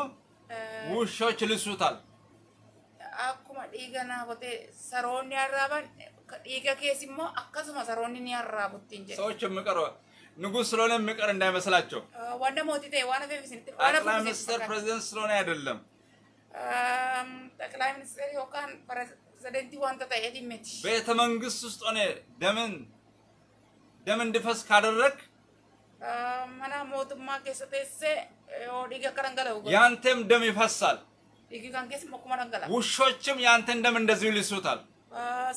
S1: Eh,
S2: ውሾች ልሱታል።
S1: akkuma dhiiga naabotee saroonni arraaban dhiiga keessa immoo akkasuma saroonni ni arraabuttiin jedhe
S2: ሰዎች የሚቀሩ ንጉሥ ስለሆነ የሚቀር እንዳይመስላቸው።
S1: Ah, ta'e waan hafeef isinitti waan
S2: ጠቅላይ ሚኒስትር ፕሬዚደንት ስለሆነ አይደለም።.
S1: ጠቅላይ ሚኒስትር yookaan pirezidentii wanta ta'eetiin miti
S2: ቤተ መንግስት ውስጥ ሆነ ደምን ደም እንዲፈስ ካደረግ
S1: Ah, mana mootummaa keessa teessee yoo dhiiga akka dhangala'u godhu
S2: ያንተም ደም ይፈሳል። ውሾችም ያንተን ደም እንደዚሁ ይልሱታል።
S1: Ah,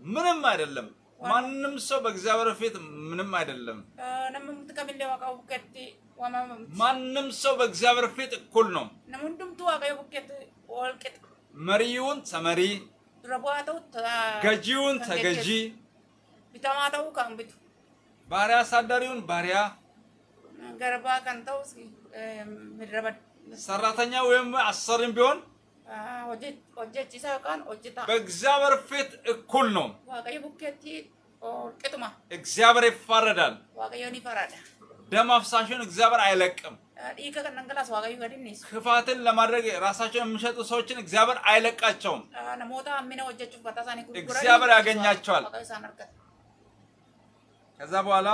S2: ምንም አይደለም። ማንም ሰው በእግዚአብሔር ፊት ምንም አይደለም።
S1: Ah,
S2: ማንም ሰው በእግዚአብሔር ፊት እኩል ነው። መሪውን ተመሪ፣
S1: kan bitu
S2: ባሪያ አሳዳሪውን ባሪያ፣
S1: eh, midira bad
S2: ሰራተኛ ወይም አሰሪም ቢሆን
S1: Ah,
S2: በእግዚአብሔር ፊት እኩል ነው። እግዚአብሔር ይፋረዳል። ደም አፍሳሹን እግዚአብሔር አይለቅም።
S1: Ah,
S2: ክፋትን ለማድረግ ራሳቸውን የሚሸጡ ሰዎችን እግዚአብሔር አይለቃቸውም።
S1: Ah,
S2: እግዚአብሔር ያገኛቸዋል። ከዛ በኋላ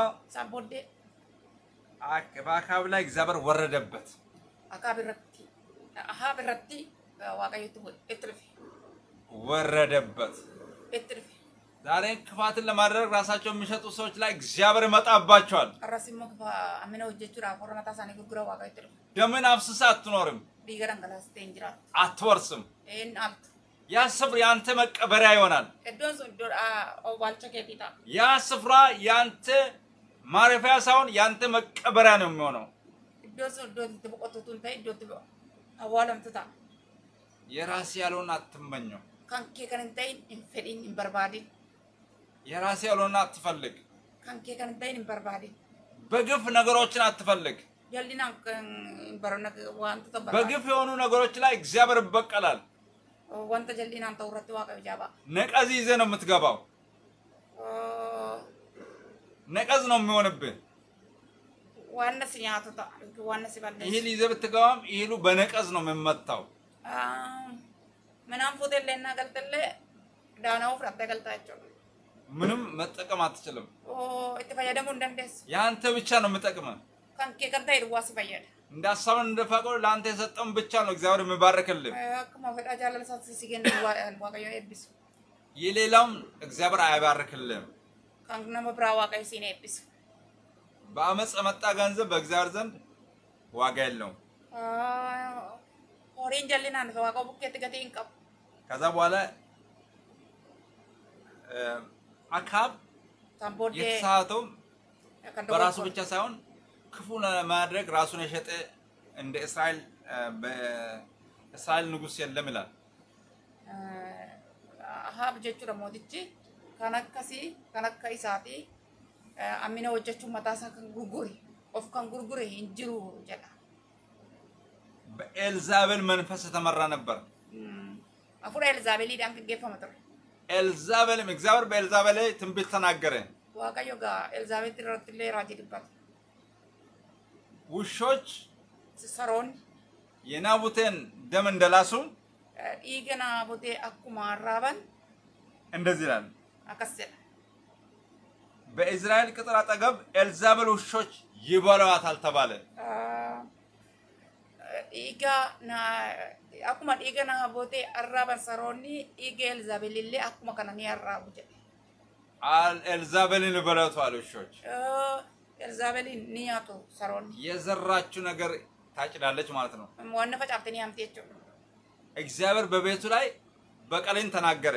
S2: በአክዓብ ላይ እግዚአብሔር ወረደበት።
S1: Akaab irratti Ahaab irratti waaqayyotti bu'e itti dhufe
S2: ወረደበት።
S1: itti dhufe.
S2: ዛሬ ክፋትን ለማድረግ ራሳቸው የሚሸጡ ሰዎች ላይ እግዚአብሔር ይመጣባቸዋል።
S1: Har'as immoo hammina hojjechuudhaaf warra mataa isaanii gurgura waaqayyotti dhufe.
S2: ደምን አፍስሳ አትኖርም፣
S1: Dhiiga dhangalaastee hin jiraattu.
S2: አትወርስም።
S1: dhaaltu.
S2: ያ ስፍራ የአንተ መቀበሪያ ይሆናል።
S1: Iddoon sun iddoo awwaalcha keetii ta'a.
S2: ያ ስፍራ የአንተ ማረፊያ ሳይሆን የአንተ መቀበሪያ ነው የሚሆነው።
S1: Awwaalamtu ta'a.
S2: የራሴ ያልሆነ አትመኘው።
S1: kee kan hin ta'in.
S2: የራሴ ያልሆነ አትፈልግ።
S1: kee kan hin.
S2: በግፍ ነገሮችን አትፈልግ።
S1: wantoota barbaadin.
S2: በግፍ የሆኑ ነገሮች ላይ እግዚአብሔር ይበቀላል።
S1: jallinaan ta'u irratti waaqayyo jaabaa.
S2: ነቀዝ ይዘህ ነው የምትገባው። ነቀዝ ነው የሚሆንብህ።
S1: Waan si nyaatu ta'a. Waan si
S2: ይህል. ይዘህ ብትገባም ይህሉ በነቀዝ ነው
S1: jechuudha.
S2: ምንም መጠቀም አትችልም።. የአንተ ብቻ ነው
S1: fayyada.
S2: እንደ ሀሳብን እንደ ፈቃዱ ለአንተ የሰጠውን ብቻ ነው እግዚአብሔር የሚባርክልህ።
S1: Akkuma fedhaa jaalala
S2: በአመፅ የመጣ ገንዘብ በእግዚአብሔር ዘንድ ዋጋ የለውም።. ከዛ በኋላ እ፣ አክዓብ
S1: Kan booddee
S2: የተሳተው
S1: kan
S2: በራሱ. ብቻ ሳይሆን ክፉ ለማድረግ ራሱን የሸጠ እንደ እስራኤል በእስራኤል ንጉሥ የለም ይላል።
S1: mootichi kan akkasii kan akka isaatii ammina hojjechuun mataa isaa kan gurgure of kan gurgure hin jiru jedha.
S2: በኤልዛቤል መንፈስ የተመራ ነበር።
S1: Hafuura Elzaabeeliidhaan gaggeeffama ture.
S2: ኤልዛቤልም እግዚአብሔር በኤልዛቤል ላይ ትንቢት ተናገረ።
S1: Waaqayyo gaa Elzaabeet irratti illee raajii dubbata.
S2: ውሾች
S1: Saroonni
S2: የናቡቴን ደም እንደላሱ
S1: dhiiga naabotee akkuma arraaban
S2: እንደዚህ ይላል።
S1: akkas jedha.
S2: በእስራኤል ቅጥር አጠገብ ኤልዛቤል ውሾች ይበላዋታል ተባለ።
S1: Dhiiga akkuma dhiiga naabotee arraaban saroonni dhiiga Elzaabeel illee akkuma kana ni arraabu jedhe.
S2: አል- ኤልዛቤልን ይበላቷል ውሾች።
S1: ni nyaatu saroonni.
S2: የዘራችው ነገር ታጭዳለች ማለት ነው።
S1: na ni hamti jechuudha.
S2: እግዚአብሔር በቤቱ ላይ በቀልን ተናገረ።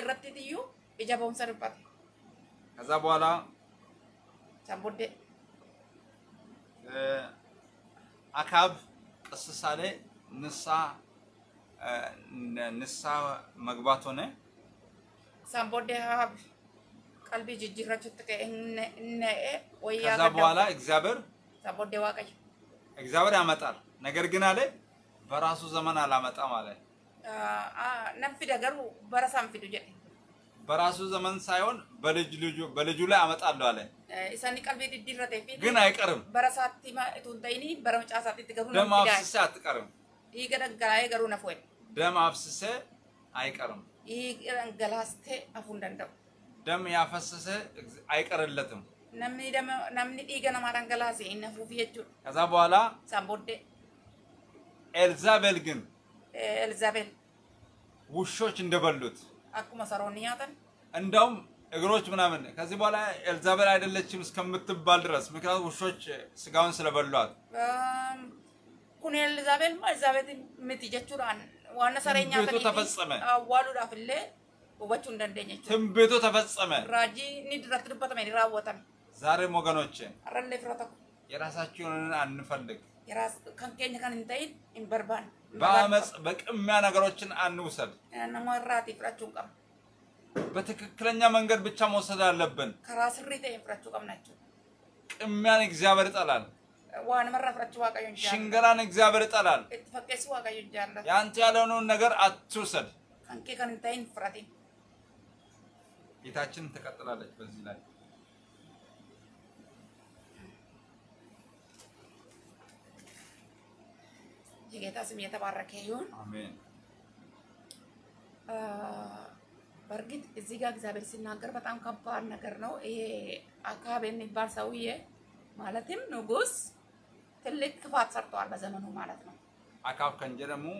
S1: irratti iyyuu ija ba'umsa dubbate.
S2: ከዛ በኋላ እ፣ አክዓብ ቅስሳ ላይ ንስሐ እ፣ ን- ንስሐ መግባት ሆነ።
S1: booddee Ahaab qalbii jijjiirrachuutti ka'e inna'ee wayyaa
S2: ከዛ በኋላ እግዚአብሔር
S1: booddee Waaqayyo.
S2: እግዚአብሔር ያመጣል። ነገር ግን አለ በራሱ ዘመን አላመጣም አለ።
S1: garuu bara isaan fidu jedhe.
S2: በራሱ ዘመን ሳይሆን በልጅ ልጁ በልጁ ላይ አመጣለሁ አለ።
S1: Isaanii qalbii jijjiirratee fi
S2: ግን አይቀርም።
S1: bara mucaa isaatti garuu
S2: ደም. አፍስሴ አትቀርም።
S1: garuu na fuudhe.
S2: ደም አፍስሴ አይቀርም።
S1: hafuu hin danda'u.
S2: ደም ያፈሰሰ አይቀርለትም።
S1: Namni dama- namni dhiiga namaa dhangalaase hin jechuudha.
S2: ከዛ በኋላ
S1: Isaan booddee
S2: ኤልዛቤል ግን
S1: Elzaabeel
S2: ውሾች እንደበሉት
S1: akkuma saroonni nyaatan
S2: እንደውም እግሮች ምናምን ከዚህ በኋላ ኤልዛቤል አይደለችም እስከምትባል ድረስ ምክንያቱም ውሾች ስጋውን ስለበሏት
S1: Um, miti jechuudhaan waan saree
S2: Tinbiitu
S1: nyaatanii
S2: tafassame.
S1: awwaaluudhaaf illee hubachuu hin dandeenye jechuudha.
S2: ትንቢቱ ተፈጸመ።
S1: duratti dubbatame ni raawwatame.
S2: ዛሬም ወገኖቼ
S1: fira tokko
S2: የራሳችንን አንፈልግ።
S1: kan keenya kan
S2: በአመፅ. በቅሚያ ነገሮችን አንውሰድ።. በትክክለኛ መንገድ ብቻ መውሰድ አለብን።. ቅሚያን እግዚአብሔር ይጠላል።. ሽንገላን እግዚአብሔር ይጠላል።. የአንተ ያልሆነውን ነገር አትውሰድ።. ጌታችን ትቀጥላለች በዚህ ላይ
S1: የጌታ ስም የተባረከ ይሁን።
S2: አሜን።
S1: በእርግጥ እዚህ ጋር እግዚአብሔር ሲናገር በጣም ከባድ ነገር ነው። ይሄ አካብ የሚባል ሰውዬ ማለትም ንጉስ ትልቅ ክፋት ሰርተዋል በዘመኑ ማለት ነው።
S2: kan jedhamu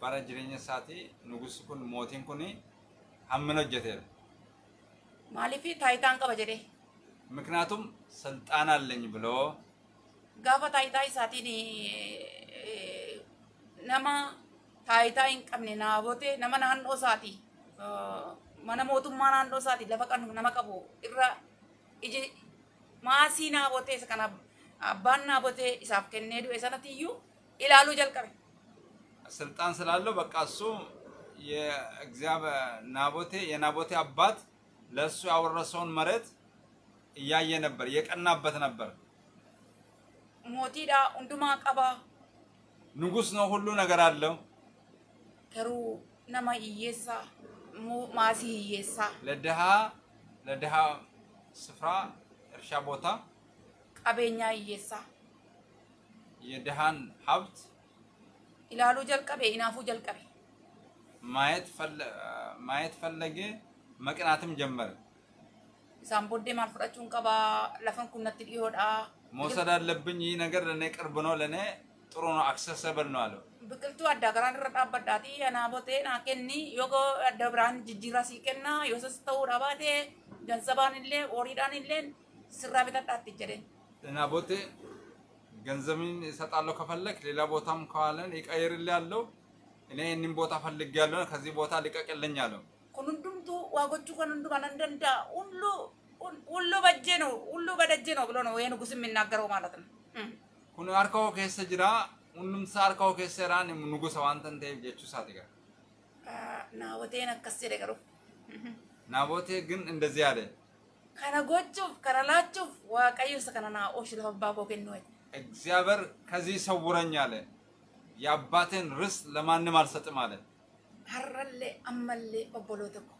S2: bara jireenya isaatii nugusi kun mootiin kun hammina hojjeteera.
S1: maaliif taayitaan qaba jedhee
S2: ምክንያቱም ስልጣን አለኝ ብሎ
S1: gaafa taayitaa isaatiin nama taayitaa hin qabne Naaboote nama naannoo isaati mana mootummaa naannoo isaati lafa kan nama qabu irra iji maasii naabotee isa kana abbaan naabotee isaaf kennee du'e sanatti iyyuu ilaaluu jalqabe.
S2: ስልጣን ስላለው በቃ እሱ ናቦቴ የናቦቴ አባት ለእሱ ያወረሰውን መሬት እያየ ነበር፣ እየቀናበት ነበር።
S1: Mootiidha hundumaa qabaa
S2: ንጉስ ነው፣ ሁሉ ነገር አለው።
S1: garuu nama hiyyeessaa mu- maasii hiyyeessaa
S2: ለድሃ ለድሃ ስፍራ እርሻ ቦታ
S1: qabeenyaa hiyyeessaa
S2: የድሃን ሀብት
S1: ilaaluu jalqabe inaafuu jalqabe.
S2: ማየት ፈለ- ማየት ፈለገ፣ መቅናትም ጀመረ።
S1: maal fudhachuun qabaa lafan kun natti dhiyoodha.
S2: መውሰድ አለብኝ፣ ይህ ነገር ለእኔ ቅርብ ነው፣ ለእኔ ጥሩ ነው፣ አክሰሰብል ነው አለው።
S1: yoo adda biraan jijjiirraa sii kenna yoo sas ta'uudha baate gansabaan illee horiidhaan illee sirraa bitadhaatti jedheen.
S2: ናቦቴ ገንዘብን እሰጣለሁ ከፈለክ ሌላ ቦታም ከዋለን ይቀይርልህ ያለው እኔ ይህንን ቦታ ፈልጌያለሁ ከዚህ ቦታ ሊቀቅልኝ አለው።
S1: kan hundumaa nan danda'a hulluu hulluu bajjee ነው ሁሉ በደጄ ነው ብሎ ነው ይሄ ንጉስ የሚናገረው ማለት ነው።
S2: kun harka koo keessa jira hundumsa harka koo keessa jiraan nugusa waan tan ta'eef jechuu isaati gara
S1: Ah, Naaboteen akkas jedhe garuu.
S2: ናቦቴ ግን እንደዚህ አለ
S1: Kana gochuuf kana laachuuf waaqayyo isa kana naa oolchu lafa abbaa koo kennu wayi.
S2: እግዚአብሔር ከዚህ ሰውረኝ አለ የአባቴን ርስት ለማንም አልሰጥም አለ
S1: har'allee ammallee obboloota ko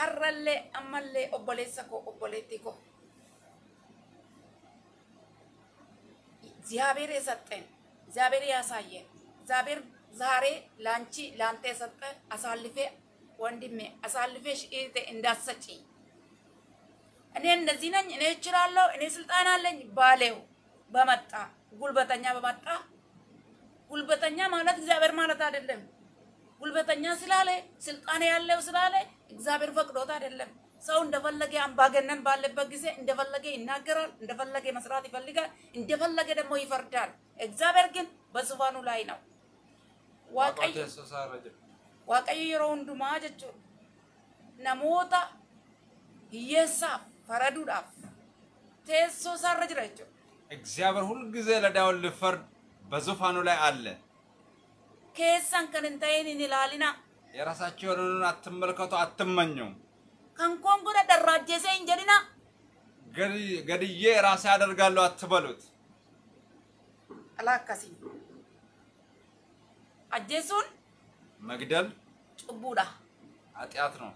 S1: har'allee ammallee obboleessa koo obboleettii ko እግዚአብሔር የሰጠን እግዚአብሔር ያሳየን እግዚአብሔር ዛሬ ላንቺ ላንተ የሰጠ አሳልፌ ወንድሜ አሳልፌሽ እህቴ እንዳትሰጪ እኔ እንደዚህ ነኝ እኔ እችላለሁ እኔ ስልጣን አለኝ ባሌው በመጣ ጉልበተኛ በመጣ ጉልበተኛ ማለት እግዚአብሔር ማለት አይደለም። ጉልበተኛ ስላለ ስልጣን ያለው ስላለ እግዚአብሔር ፈቅዶት አይደለም። ሰው እንደፈለገ አምባገነን ባለበት ጊዜ እንደፈለገ ይናገራል፣ እንደፈለገ መስራት ይፈልጋል፣ እንደፈለገ ደግሞ ይፈርዳል። እግዚአብሔር ግን በዙፋኑ ላይ ነው።
S2: waaqayyo
S1: yeroo hundumaa jechuudha namoota hiyyeessaaf faraduudhaaf teessoo isaarra jira jechuudha.
S2: እግዚአብሔር ሁልጊዜ ለዳውን ልፈርድ በዙፋኑ ላይ አለ
S1: keessan kan hin ta'in hin ilaalina.
S2: የራሳቸው የሆነውን አትመልከቱ አትመኙም
S1: Dharraajjeesee hin jedhina.
S2: ገድ- ገድዬ ራሴ አደርጋለሁ አትበሉት
S1: akkasii. Ajjeesuun
S2: መግደል
S1: cubbuudha.
S2: ኃጢአት ነው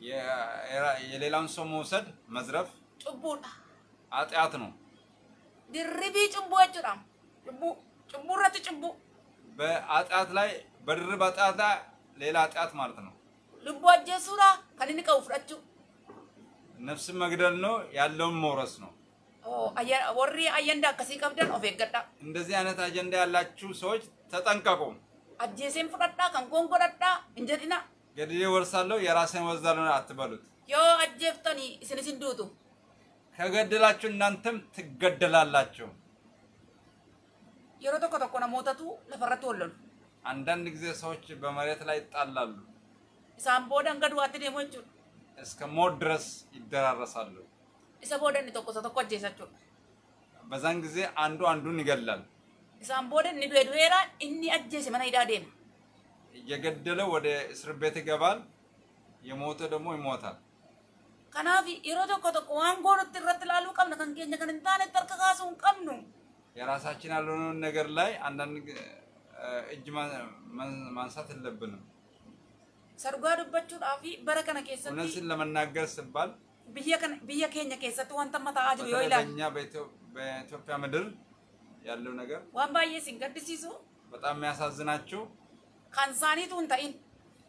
S2: የ- የራ- የሌላውን ሰው መውሰድ መዝረፍ
S1: cubbuudha.
S2: ኃጢአት ነው
S1: Dirribii cubbuu jechuudha. Cubbuu cubbuu irratti cubbuu.
S2: በኃጢአት ላይ በድርብ ኃጢአት ላይ ሌላ ኃጢአት ማለት ነው
S1: Ajjeesuudha. Kan inni qabu fudhachuu.
S2: ነፍስን መግደል ነው ያለውን መውረስ ነው
S1: Warri ayyanda akkasii qabdan of eeggadhaa.
S2: እንደዚህ አይነት አጀንዳ ያላችሁ ሰዎች ተጠንቀቁ
S1: kan koon godhadhaa hin jedhina.
S2: ገድዬ ወርሳለሁ የራሴን ወስዳለሁ አትበሉት
S1: isin isin duutu.
S2: ከገደላችሁ እናንተም ትገደላላችሁ
S1: tokko namootatu lafarratti wal lolu.
S2: አንዳንድ ጊዜ ሰዎች በመሬት ላይ ይጣላሉ
S1: Isaan booda hanga du'aatti deemu jechuudha.
S2: እስከ ሞት ድረስ ይደራረሳሉ
S1: Isa booda inni tokko isa tokko ajjeesa jechuudha.
S2: በዛን ጊዜ አንዱ አንዱን ይገላል
S1: Isaan booda inni du'e du'eera inni ajjeese mana hidhaa deema.
S2: እየገደለ ወደ እስር ቤት ይገባል የሞተ ደግሞ ይሞታል
S1: Kanaaf yeroo tokko tokko waan goonutti irratti ilaaluu qabna kan keenya kan hin taane harka kaasuu hin qabnu.
S2: የራሳችን ያልሆነውን ነገር ላይ አንዳንድ እጅ ማንሳት የለብንም
S1: Sargaa dubbachuudhaa fi bara kana keessatti
S2: እውነትን ለመናገር ሲባል
S1: biyya keenya keessatti wanta amma ta'aa jiru yoo
S2: በኢትዮጵያ ምድር ያለው ነገር
S1: sin gaddisiisu
S2: በጣም የሚያሳዝናችሁ
S1: hin ta'in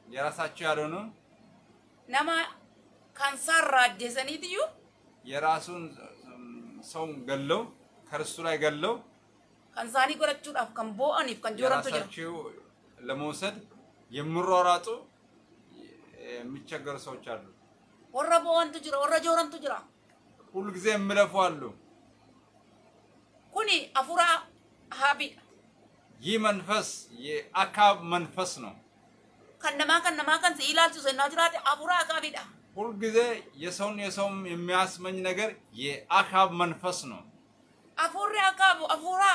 S2: የራሳቸው ያልሆኑ
S1: kan isaarraa ajjeesaniitiyyuu
S2: የራሱን ሰው ገለው ከእርሱ ላይ ገለው
S1: kan jooramtu jira.
S2: የራሳቸው ለመውሰድ የሚሯሯጡ የሚቸገሩ ሰዎች አሉ።
S1: Warra boo'antu jira, warra jooramtu jira.
S2: ሁልጊዜ የሚለፉ አሉ።
S1: Kuni afuraa haabiidha.
S2: ይህ መንፈስ የአካብ መንፈስ ነው።
S1: namaa kan si ilaalchisu ennaa jiraate afuraa akaabiidha.
S2: ሁልጊዜ የሰውን የሰውን የሚያስመኝ ነገር የአካብ መንፈስ ነው።
S1: Afurri akaabu afuraa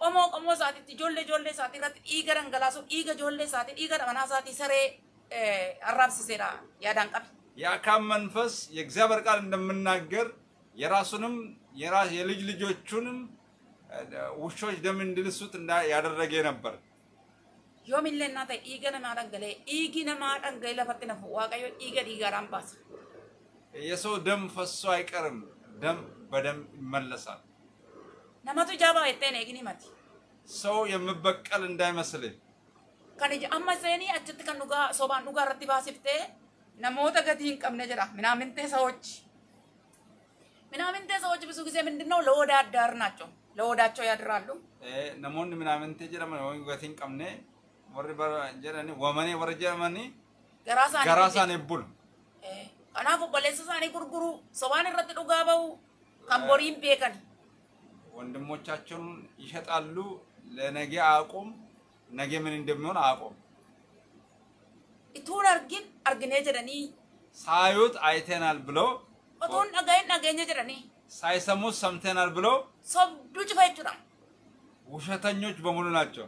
S1: qomoo qomoo isaatiitti ijoollee ijoollee isaatii irratti dhiiga dhangalaasu dhiiga ijoollee isaatii dhiiga dhabanaa isaatii saree eh, arraabsiseedha yaadaan qabe.
S2: የአካብ መንፈስ የእግዚአብሔር ቃል እንደምናገር የራሱንም የራ- የልጅ ልጆቹንም ውሾች ደም እንዲልሱት ያደረገ ነበር።
S1: dhangalee lafatti nafu waaqayyo dhiiga dhiigaadhaan baasa.
S2: የሰው ደም ፈሶ አይቀርም፣ ደም በደም ይመለሳል።
S1: jaabaa jetteen eegni mati.
S2: ሰው የሚበቀል እንዳይመስልህ
S1: Kan ija amma seenii achitti kan dhugaa sobaan dhugaa irratti baasiftee namoota gatii hin qabne jedha ምናምንቴ ሰዎች ምናምንቴ ሰዎች ብዙ ጊዜ ምንድን ነው ለወደ አዳር ናቸው ለወዳቸው ያድራሉ
S2: namoonni ምናምንቴ jedhaman ወይ gatiin qabne warri jedhani wamanii warri jedhamanii
S1: garaa isaanii
S2: bulu.
S1: Eh, kanaaf obboleessa isaanii gurguru sobaan irratti dhugaa ba'u kan boriin beekan
S2: ወንድሞቻቸውን ይሸጣሉ። ለነገ አያውቁም፣ ነገ ምን እንደሚሆን አያውቁም።
S1: ituun argin arginee jedhanii
S2: ሳዩት አይተናል ብለው
S1: otuun dhagahin dhageenya jedhanii
S2: ሳይሰሙት ሰምተናል ብለው
S1: cufa jechuudha
S2: ውሸተኞች በሙሉ ናቸው።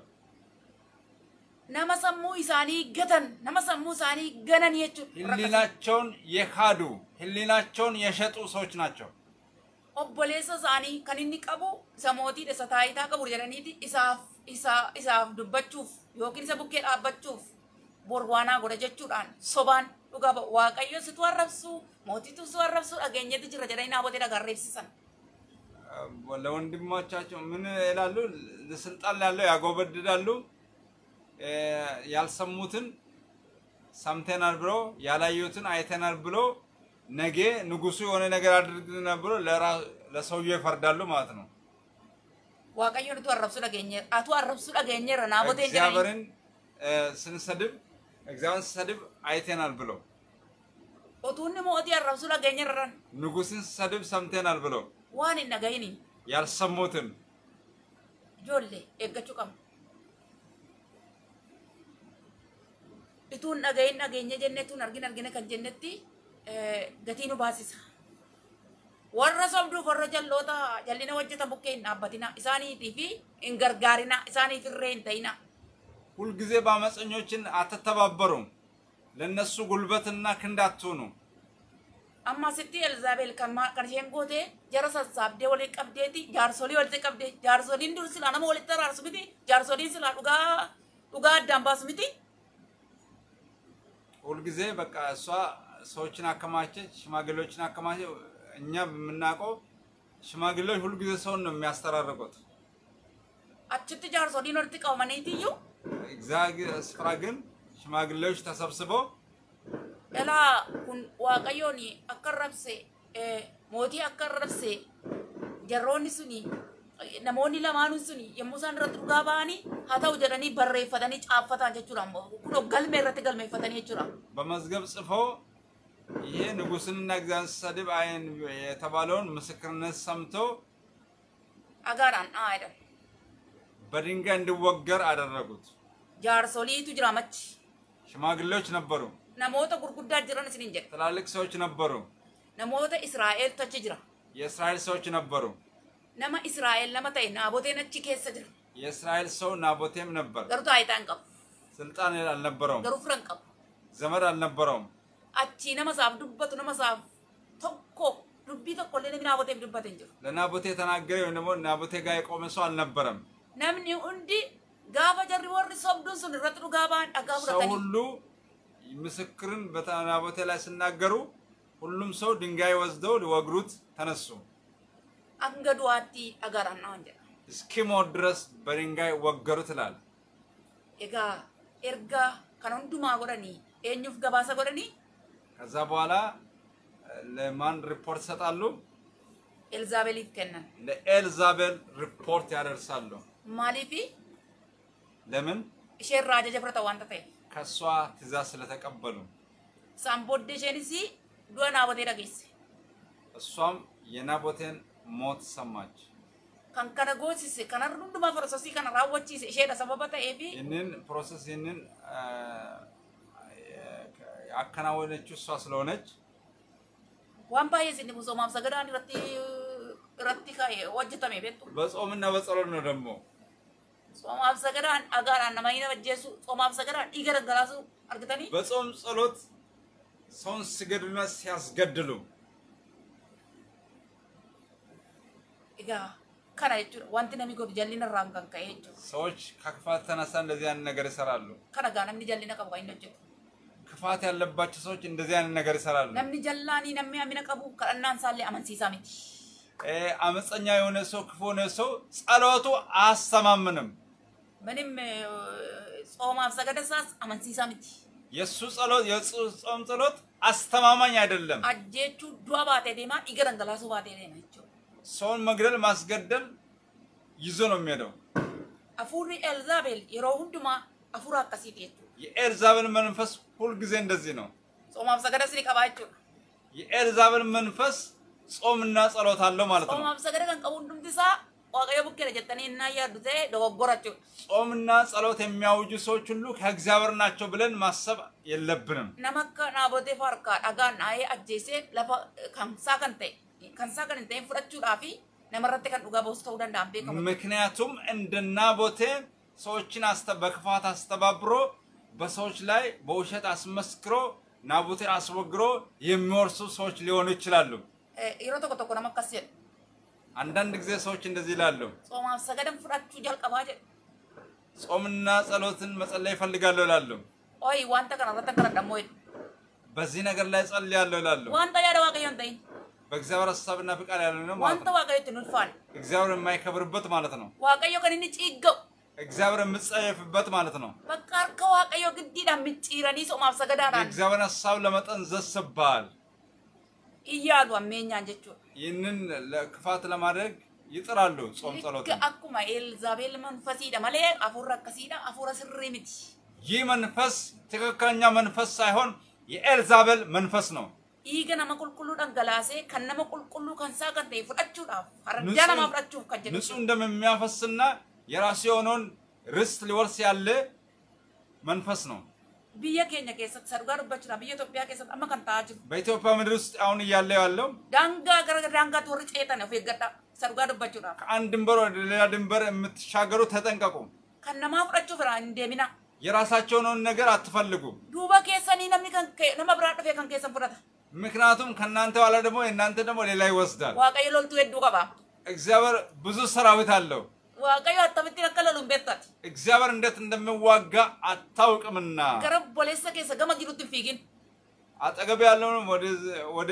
S1: isaanii gatan nama sammuu isaanii ganan jechuudha
S2: ህሊናቸውን የካዱ ህሊናቸውን የሸጡ ሰዎች ናቸው።
S1: obboleessa isaanii kan inni qabu isa mootiidha isa taayitaa qabu jedhaniiti isaaf isaa isaaf dubbachuuf yookiin isa bukkee dhaabbachuuf borwaanaa godha jechuudhaan sobaan dhugaa ba'u waaqayyo situ arrabsu mootitu situ arrabsu dhageenyetti jira jedhanii naabotee dhagarreebsisan
S2: ለወንድሞቻቸው ምን ይላሉ? ስልጣን ያለው ያጎበድዳሉ። ያልሰሙትን ሰምተናል ብሎ ያላዩትን አይተናል ብሎ ነገ ንጉሱ የሆነ ነገር አድርግናል ብሎ ለሰውየው ይፈርዳሉ ማለት ነው።
S1: nutu arrabsu dhageenyeera atu arrabsu dhageenyeera naaboteen jedhanii
S2: እግዚአብሔርን ስንሰድብ እግዚአብሔርን ስሰድብ አይተናል ብሎ
S1: otuunni mootii arrabsu dhageenyeerran
S2: ንጉስን ስሰድብ ሰምተናል ብሎ
S1: waan hin dhagayiniin
S2: ያልሰሙትን
S1: eeggachuu qabna. Ituun dhagayin dhageenya jenne ituun argin argine kan jennetti eh, gatii nu baasisa. Warra sobduuf warra jalloota jallina hojjetan bukkee hin dhaabbatina. Isaaniitii fi hin gargaarina. Isaaniif irree hin ta'ina.
S2: ሁልጊዜ በአመፀኞችን አትተባበሩም። ለነሱ ጉልበትና ክንድ አትሁኑ።
S1: maa- kan isheen goote jara sassaabdee walitti qabdeeti jaarsolii walitti qabdee jaarsoliin dur silaa nama walitti araarsu miti jaarsoliin silaa dhugaa dhugaa addaan baasu miti.
S2: ሁልጊዜ በቃ እሷ ሰዎችን አከማቸች፣ ሽማግሌዎችን አከማቸች። እኛ የምናውቀው ሽማግሌዎች ሁልጊዜ ሰውን ነው የሚያስተራርቁት።
S1: achitti jaarsoliin walitti qabamaniitiyyuu
S2: እግዚአብሔር ስፍራ ግን ሽማግሌዎች ተሰብስበው
S1: eh, mootii akka arrabse jarroonni suni eh, namoonni lamaanuu suni yommuu isaan irratti dhugaa ba'anii haa ta'u jedhanii barreeffatanii caaffatan jechuudha ammoo kun galmee irratti galmeeffatanii jechuudha.
S2: በመዝገብ ጽፈው ይሄ ንጉሥንና እግዚአብሔርን ሲሰድብ አይን የተባለውን ምስክርነት ሰምተው
S1: dhaa jedhan.
S2: በድንጋይ እንዲወገር አደረጉት።
S1: jira machi.
S2: ሽማግሌዎች ነበሩ፣
S1: gurguddaa jiran isiniin jedha.
S2: ትላልቅ ሰዎች ነበሩ፣
S1: Namoota Israa'eltu achi jira.
S2: የእስራኤል ሰዎች ነበሩ።
S1: Israa'el nama ta'e naaboteen achi keessa jira.
S2: የእስራኤል ሰው ናቦቴም ነበር።
S1: hin qabu.
S2: ስልጣን አልነበረውም፣
S1: hin qabu.
S2: ዘመድ አልነበረውም።
S1: Achii nama isaaf dubbatu nama isaaf tokko dubbii tokko illee namni naaboteef dubbate hin jiru.
S2: ለናቦቴ የተናገረ ወይም ደግሞ ናቦቴ ጋር የቆመ ሰው አልነበረም።
S1: Namni hundi gaafa jarri warri sobduun sun irratti dhugaa ba'an dhagaa
S2: ሰው
S1: fudhatanii
S2: ሁሉ ምስክርን በናቦቴ ላይ ሲናገሩ ሁሉም ሰው ድንጋይ ወስደው ሊወግሩት ተነሱ።
S1: du'aatti dhagaadhaan naan jedha.
S2: እስኪሞት ድረስ በድንጋይ ወገሩት ይላል።
S1: egaa erga kan hundumaa godhanii eenyuuf gabaasa godhanii
S2: ከዛ በኋላ ለማን ሪፖርት ይሰጣሉ?
S1: elzaabeliif kennan
S2: ለኤልዛቤል ሪፖርት ያደርሳሉ።
S1: maaliifi
S2: ለምን?
S1: fudhata wanta ta'e
S2: ከእሷ ትእዛዝ ስለተቀበሉ።
S1: isheenis du'a naabotee dhageesse
S2: እሷም የናቦቴን ሞት ሰማች።
S1: kan kana goosise kan hundumaa prosesii kana raawwachiise isheedha sababa ta'eefi
S2: ይህንን ፕሮሰስ ይህንን ያከናወነችው እሷ ስለሆነች
S1: baay'ee isin misoomaaf sagadaan irratti irratti ka'e hojjetame beektu
S2: በጾምና በጸሎት ነው ደግሞ
S1: dhagaadhaan nama hin ajjeesu soomaaf sagadaan dhiiga dhangalaasuu argitanii
S2: በጾም ጸሎት ሰውን ሲገድሉና ሲያስገድሉ
S1: jechuudha wanti namni godhu jallina irraan kan ka'e jechuudha
S2: ሰዎች ከክፋት ተነሳ እንደዚህ አይነት ነገር ይሰራሉ።
S1: jallina qabu kan inni hojjetu
S2: ክፋት ያለባቸው ሰዎች እንደዚህ አይነት ነገር ይሰራሉ።
S1: qabu kadhannaan isaallee amansiisaa miti
S2: እ፣ አመፀኛ የሆነ ሰው ክፉ የሆነ ሰው ጸሎቱ አያስተማምንም።
S1: ምንም soomaaf sagadasaas amansiisaa miti
S2: የእሱ ጸሎት ጾም ጸሎት አስተማማኝ አይደለም።
S1: baatee deemaa dhiiga dhangalaasuu baatee deema jechuudha
S2: ሰውን መግደል ማስገደል ይዞ ነው የሚሄደው።
S1: hafuurri elzaabel yeroo hundumaa hafuura akkasiiti jechuudha
S2: የኤልዛቤል መንፈስ ሁልጊዜ እንደዚህ ነው።
S1: ni qabaa jechuudha
S2: የኤልዛቤል መንፈስ ጾምና ጸሎት አለው ማለት ነው።
S1: hundumti isaa waaqayyo bukkeedha jettanii innaa yaaddu ta'e dogoggora jechuudha
S2: ጾምና ጸሎት የሚያውጁ ሰዎች ሁሉ ከእግዚአብሔር ናቸው ብለን ማሰብ የለብንም።
S1: lafa kansaa kan ta'e kansaa kan hin ta'in fudhachuudhaa fi namarratti kan dhugaa ba'us ta'uu danda'an beekamu
S2: ምክንያቱም እንደ ናቦቴ ሰዎችን በክፋት አስተባብሮ በሰዎች ላይ በውሸት አስመስክሮ ናቡቴን አስወግሮ የሚወርሱ ሰዎች ሊሆኑ ይችላሉ።
S1: Eh,
S2: አንዳንድ ጊዜ ሰዎች እንደዚህ ይላሉ፣ ጾምና ጸሎትን መጸለይ ይፈልጋለሁ ይላሉ። በዚህ ነገር ላይ ጸልያለሁ ይላሉ። በእግዚአብሔር ሀሳብና ፍቃድ ያለ ነው ማለት እግዚአብሔር የማይከብርበት ማለት ነው።
S1: kan inni ciigga'u
S2: እግዚአብሔር የምጸየፍበት ማለት ነው።
S1: harka waaqayyo giddiidhaan micciiranii soomaaf sagadaadhaan
S2: የእግዚአብሔርን ሀሳብ ለመጠንዘዝ ሲባል
S1: yaadu ammeenyaan jechuudha
S2: ይህንን ለክፋት ለማድረግ ይጥራሉ። ጾም ጸሎት
S1: akkuma elzaabeel manfasiidha malee hafuurri akkasiidha hafuura sirrii miti
S2: ይህ መንፈስ ትክክለኛ መንፈስ ሳይሆን የኤልዛቤል መንፈስ ነው።
S1: dhiiga nama qulqulluu dhangalaasee kan nama qulqulluu kan isaa kan ta'e fudhachuudhaaf harjaa
S2: ንጹህ-
S1: namaa fudhachuuf kan jedhu
S2: ንጹህ እንደሚያፈስና የራሱ የሆነውን ርስት ሊወርስ ያለ መንፈስ ነው።
S1: biyya keenya keessatti sargaa dubbachuudhaaf biyya Itoophiyaa keessatti amma kan ta'aa jiru
S2: በኢትዮጵያ ምድር ውስጥ አሁን እያለ ያለው
S1: daangaa gara daangaatti warri ceetan of eeggadhaa sargaa dubbachuudhaaf
S2: ከአንድ ድንበር ወደ ሌላ ድንበር የምትሻገሩ ተጠንቀቁ።
S1: fudhachuuf irraa hin deemina
S2: የራሳቸውን ነገር አትፈልጉ።
S1: kan kee- nama biraa dhufee kan keessan fudhata
S2: ምክንያቱም ከእናንተ ኋላ ደግሞ የእናንተ ደግሞ ሌላ ይወስዳል።
S1: waaqayyo loltuu hedduu qaba
S2: እግዚአብሔር ብዙ ሰራዊት አለው።
S1: waaqayyo akkamittiin akka beektati
S2: እግዚአብሔር እንዴት እንደሚዋጋ አታውቅምና
S1: gama jirutti hin fiigin
S2: አጠገብ ያለውን ወደ ወደ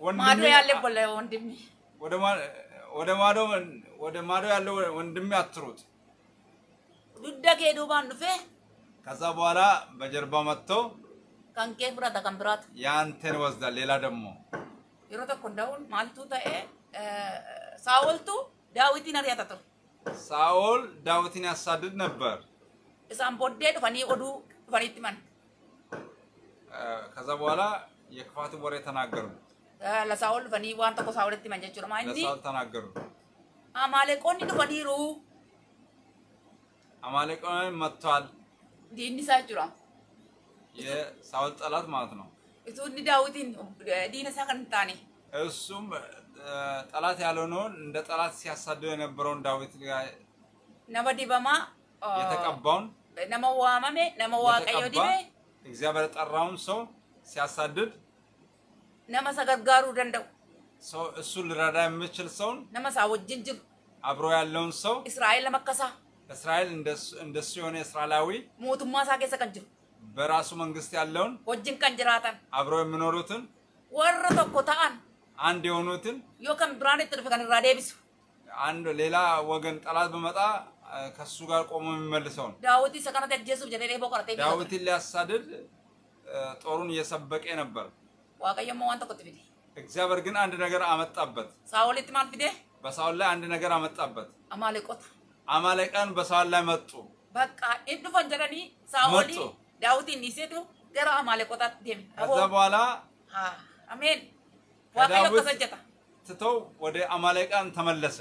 S2: ወንድሜ
S1: maadoo yaallee bolle wandimmi
S2: ወደ ወደ ማዶ ወደ ማዶ ያለው ወንድሜ አትሩት።
S1: kee duubaan dhufee
S2: ከዛ በኋላ በጀርባ መጥቶ
S1: fudhata kan biraata
S2: ያንተን ይወስዳል። ሌላ ደግሞ
S1: tokko hunda'uun maaltu ta'e saawoltu daawitiin ari'ata ture
S2: ሳኦል ዳዊትን ያሳድድ ነበር።
S1: isaan booddee dhufanii oduu dhufaniitti himan
S2: ከዛ በኋላ የክፋትን ወሬ ተናገሩ፣
S1: dhufanii waan tokko saawolitti himan jechuudha maa inni
S2: ለሳኦል ተናገሩ።
S1: amaaleeqoonni dhufaniiru
S2: አማሌቃውያን መጥቷል።
S1: diinni isaa jechuudha
S2: የሳኦል ጠላት ማለት ነው።
S1: isaa kan hin taane
S2: እሱም ጠላት ያልሆነውን እንደ ጠላት ሲያሳድደው የነበረውን ዳዊት
S1: nama dibamaa
S2: የተቀባውን
S1: waaqayyo
S2: የተቀባ
S1: dibe
S2: እግዚአብሔር የጠራውን ሰው ሲያሳድድ
S1: isa gargaaruu danda'u
S2: ሰው እሱን ሊረዳ የሚችል ሰውን
S1: wajjin jiru
S2: አብሮ ያለውን ሰው
S1: akka isaa
S2: እስራኤል እንደሱ- የሆነ እስራኤላዊ
S1: keessa kan jiru
S2: በራሱ መንግስት ያለውን
S1: kan jiraatan
S2: አብረው የሚኖሩትን
S1: tokko ta'an
S2: አንድ የሆኑትን
S1: dhufe kan irraa deebisu
S2: አንድ ሌላ ወገን ጠላት በመጣ ከሱ ጋር ቆሞ
S1: jedhee dheeboo qoratee biyya ture.
S2: ዳዊትን ሊያሳድድ ጦሩን እየሰበቀ ነበር። እግዚአብሔር ግን አንድ ነገር አመጣበት።
S1: maal fide
S2: በሳውል ላይ አንድ ነገር አመጣበት።
S1: amaaleqota
S2: አማሌቃን በሳውል ላይ መጡ።
S1: dhufan jedhanii saa'olii
S2: Matto.
S1: daawwitiin dhiiseetu gara amaaleqotaatti deeme
S2: ከዛ በኋላ
S1: haa hojjeta
S2: ትተው ወደ አማሌቃን ተመለሰ።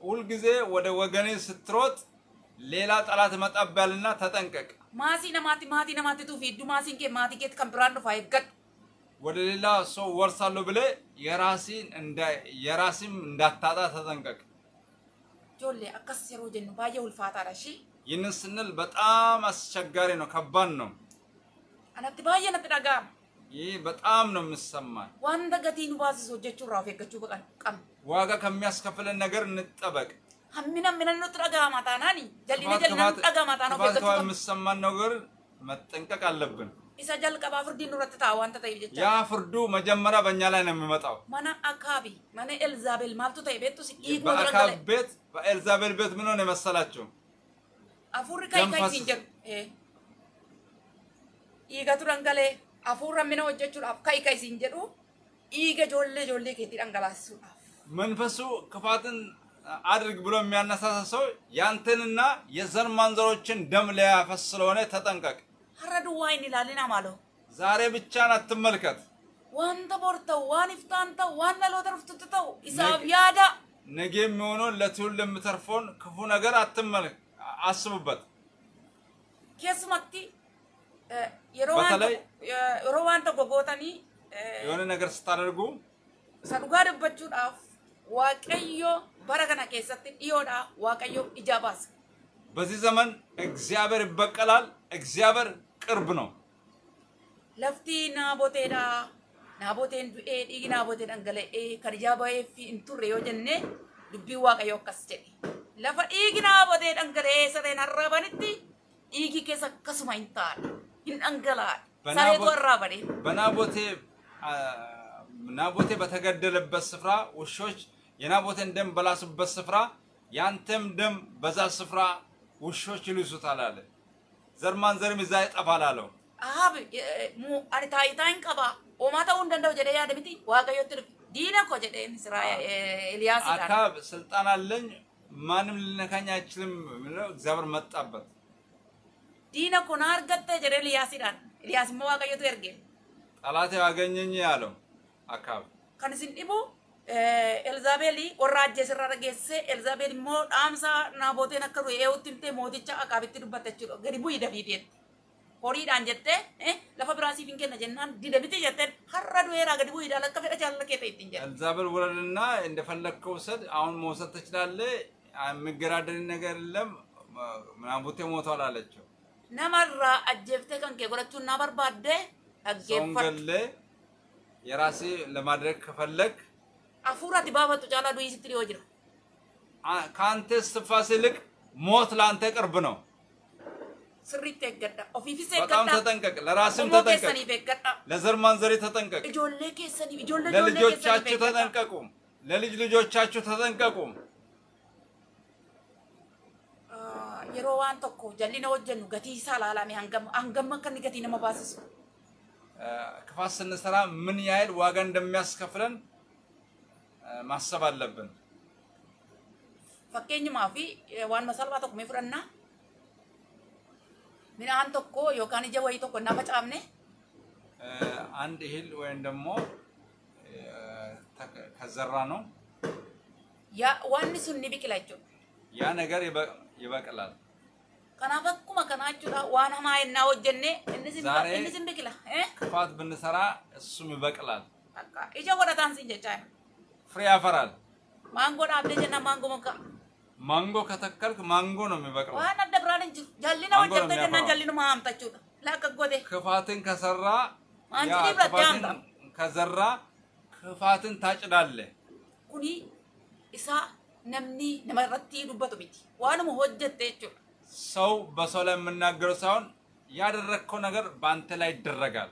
S2: ሁልጊዜ ወደ ወገኔ ስትሮጥ ሌላ ጠላት መጣብያልና ተጠንቀቅ።
S1: tuu fiidduu maasiin kee maatii keetti kan biraan dhufaa eeggadhu
S2: ወደ ሌላ ሰው ወርሳለሁ ብለ የራሲን የራሲም እንዳታጣ ተጠንቀቅ።
S1: ijoollee akkas yeroo jennu baay'ee ulfaataadha ishii
S2: ይህንን ስንል በጣም አስቸጋሪ ነው፣ ከባድ ነው።
S1: anatti baay'ee natti dhaga'ama
S2: ይህ በጣም ነው
S1: gatii nu baasisu hojjechuu irraa of eeggachuu qan- qabna
S2: ዋጋ ከሚያስከፍለን ነገር እንጠበቅ። ክፋት
S1: jal'ina
S2: ክፋት
S1: nutti dhaga'ama taana of
S2: ክፋት
S1: eeggachuu qabna
S2: የሚሰማን ነገር መጠንቀቅ አለብን።
S1: isa jalqabaa firdiin nurratti ta'a wanta ta'eef
S2: ያ
S1: jecha
S2: ፍርዱ መጀመሪያ በእኛ ላይ ነው የሚመጣው።
S1: akaabi mana elzaabel maaltu ta'e beektu si dhiiguu
S2: በአካብ ቤት በኤልዛቤል ቤት ምን ሆነ የመሰላችሁ?
S1: Hafuurri kai kai
S2: Ganfas-
S1: Eh. Dhiigatu dhangalee hafuurri hammina hojjechuudhaaf kai kai siin jedhu dhiiga ijoollee ijoollee keetti dhangalaasisuudhaaf.
S2: መንፈሱ ክፋትን አድርግ ብሎ የሚያነሳሳ ሰው ያንተንና የዘር ማንዘሮችን ደም ሊያፈስ ስለሆነ ተጠንቀቅ።
S1: duwwaa hin ilaalina maaloo.
S2: ዛሬ ብቻን አትመልከት።
S1: waan iftaan ta'u, waan dhaloota dhuftutti ta'u isaaf
S2: Nag-
S1: yaada.
S2: ነገ የሚሆነውን ለትውልድ የምተርፈውን ክፉ ነገር አትመልክ፣ አስቡበት።
S1: Keessumatti eh, eh, yeroo waan tokko gootanii eh,
S2: የሆነ ነገር ስታደርጉ
S1: Waaqayyo bara kana keessatti dhiyoodha Waaqayyo ijaa baasa.
S2: በዚህ ዘመን እግዚአብሔር ይበቀላል። እግዚአብሔር ቅርብ ነው።
S1: dhiigi naabotee dhangala'ee kan ijaa ba'ee fi hin turre yoo jenne dubbiin waaqayyoo akkas jedhe. Lafa dhiigi naabotee dhangala'ee sareen arraabanitti dhiigi keessa akkasuma hin taa'adha. Arraabane.
S2: በናቦቴ ናቦቴ በተገደለበት ስፍራ ውሾች የናቦቴን ደም በላሱበት ስፍራ ያንተም ደም በዛ ስፍራ ውሾች ይልሱታል አለ። ዘር ማንዘርም ይዛ ይጠፋል አለው።.
S1: Homaa ta'uu hin danda'u jedhee yaada miti. Waaqayyotti dhufe. Diina koo jedheen Eliyaasiidhaan.
S2: አካብ ስልጣን አለኝ ማንም ሊነካኝ አይችልም ብለው እግዚአብሔር መጣበት።
S1: Na argatte jedhee Eliyaasiidhaan. Eliyaas immoo waaqayyotu erge.
S2: ጠላቴ አገኘኝ አለው አካብ።
S1: ajjeesirraa dhageesse elzaabeel immoo dhaamsa naaboteen akka du'e eewutti himtee mooticha akaabitti dubbatte jechuudha gadi bu'ii dafiiteetti horiidhaan jettee eh, lafa biraa siif hin kenna jennaan dida miti jetteen har'a du'eeraa gadi bu'iidhaan akka fedha jaalala ittiin
S2: ኤልዛቤል ውረድና እንደፈለግከው ውሰድ፣ አሁን መውሰድ ትችላለህ፣ የሚገዳደር ነገር የለም፣ ናቡቴ ሞቷል አለችው።
S1: namarraa ajjeeftee kan kee godhachuun naa barbaadde dhaggeeffadhu
S2: የራሴ ለማድረግ ከፈለግ
S1: hafuura ati baafattu caalaa du'ii sitti dhiyoo jira
S2: አ- ከአንተ እስትንፋስ ይልቅ ሞት ለአንተ ቅርብ ነው።
S1: sirriitti eeggadha ofiifis
S2: በጣም ተጠንቀቅ፣ ለራስም ተጠንቀቅ፣ ለዘር ማንዘሪ ተጠንቀቅ፣ ለልጆቻችሁ
S1: eeggadha
S2: ተጠንቀቁ፣ ለልጅ ልጆቻችሁ ተጠንቀቁ።
S1: yeroo waan tokko jallina hojjennu gatii isaa ilaalame hangam hangam akka inni gatii nama baasisu
S2: ክፋት ስንሰራ ምን ያህል ዋጋ እንደሚያስከፍለን ማሰብ አለብን።
S1: fakkeenyumaa fi eh, waan masalphaa tokko mee fudhannaa midhaan tokko yookaan ija wayii tokko naa facaafne
S2: አ፣ አንድ እህል ወይም ደግሞ ከዘራ ነው
S1: sun ni biqila jechuudha
S2: ያ ነገር ይበ- ይበቅላል።
S1: kanaaf akkuma kanaa jechuudha waan hamaa yennaa hojjenne innis hin-
S2: Zaaree-
S1: innis hin biqila eh?
S2: ክፋት ብንሰራ እሱም ይበቅላል፣
S1: ija godhataan sin jechaa
S2: ፍሬ ያፈራል።
S1: dhaabdee jennaan maangoo muka
S2: ማንጎ ከተከልክ ማንጎ ነው የሚበቅለው። Maangoo
S1: hojjettee
S2: namni
S1: jennaan
S2: afaa.
S1: jallinuma haamta jechuudha laakka godhe
S2: ክፋትን ከሰራ
S1: አንቺ ያምጣ።
S2: ከዘራ ክፋትን ታጭዳለህ።
S1: kuni isa namni nama irratti dubbatu miti waanuma hojjette jechuudha
S2: ሰው በሰው ላይ የምናገረው ሳይሆን ያደረግከው ነገር በአንተ ላይ ይደረጋል።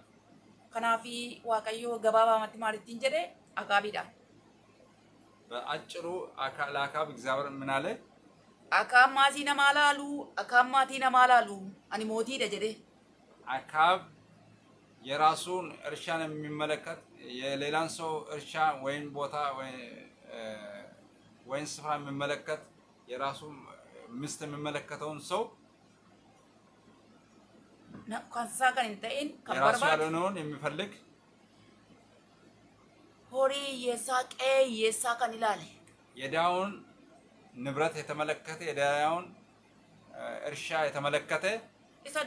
S1: kanaafi waaqayyo gabaabaamatti maalittiin jedhe akaabiidhaan
S2: በአጭሩ አካ- ለአካብ እግዚአብሔር ምን አለ?
S1: Akaan maatii namaa laalu, ani mootiidha jedhee.
S2: አካብ የራሱን እርሻን የሚመለከት የሌላን ሰው እርሻ ወይም ቦታ ወይም ስፍራ የሚመለከት የራሱ ሚስት የሚመለከተውን ሰው የራሱ ያልሆነውን የሚፈልግ
S1: qe'ee hiyyeessaa kan ilaale.
S2: የድሃውን ንብረት የተመለከተ የድሃውን እ፣ እርሻ የተመለከተ
S1: Isa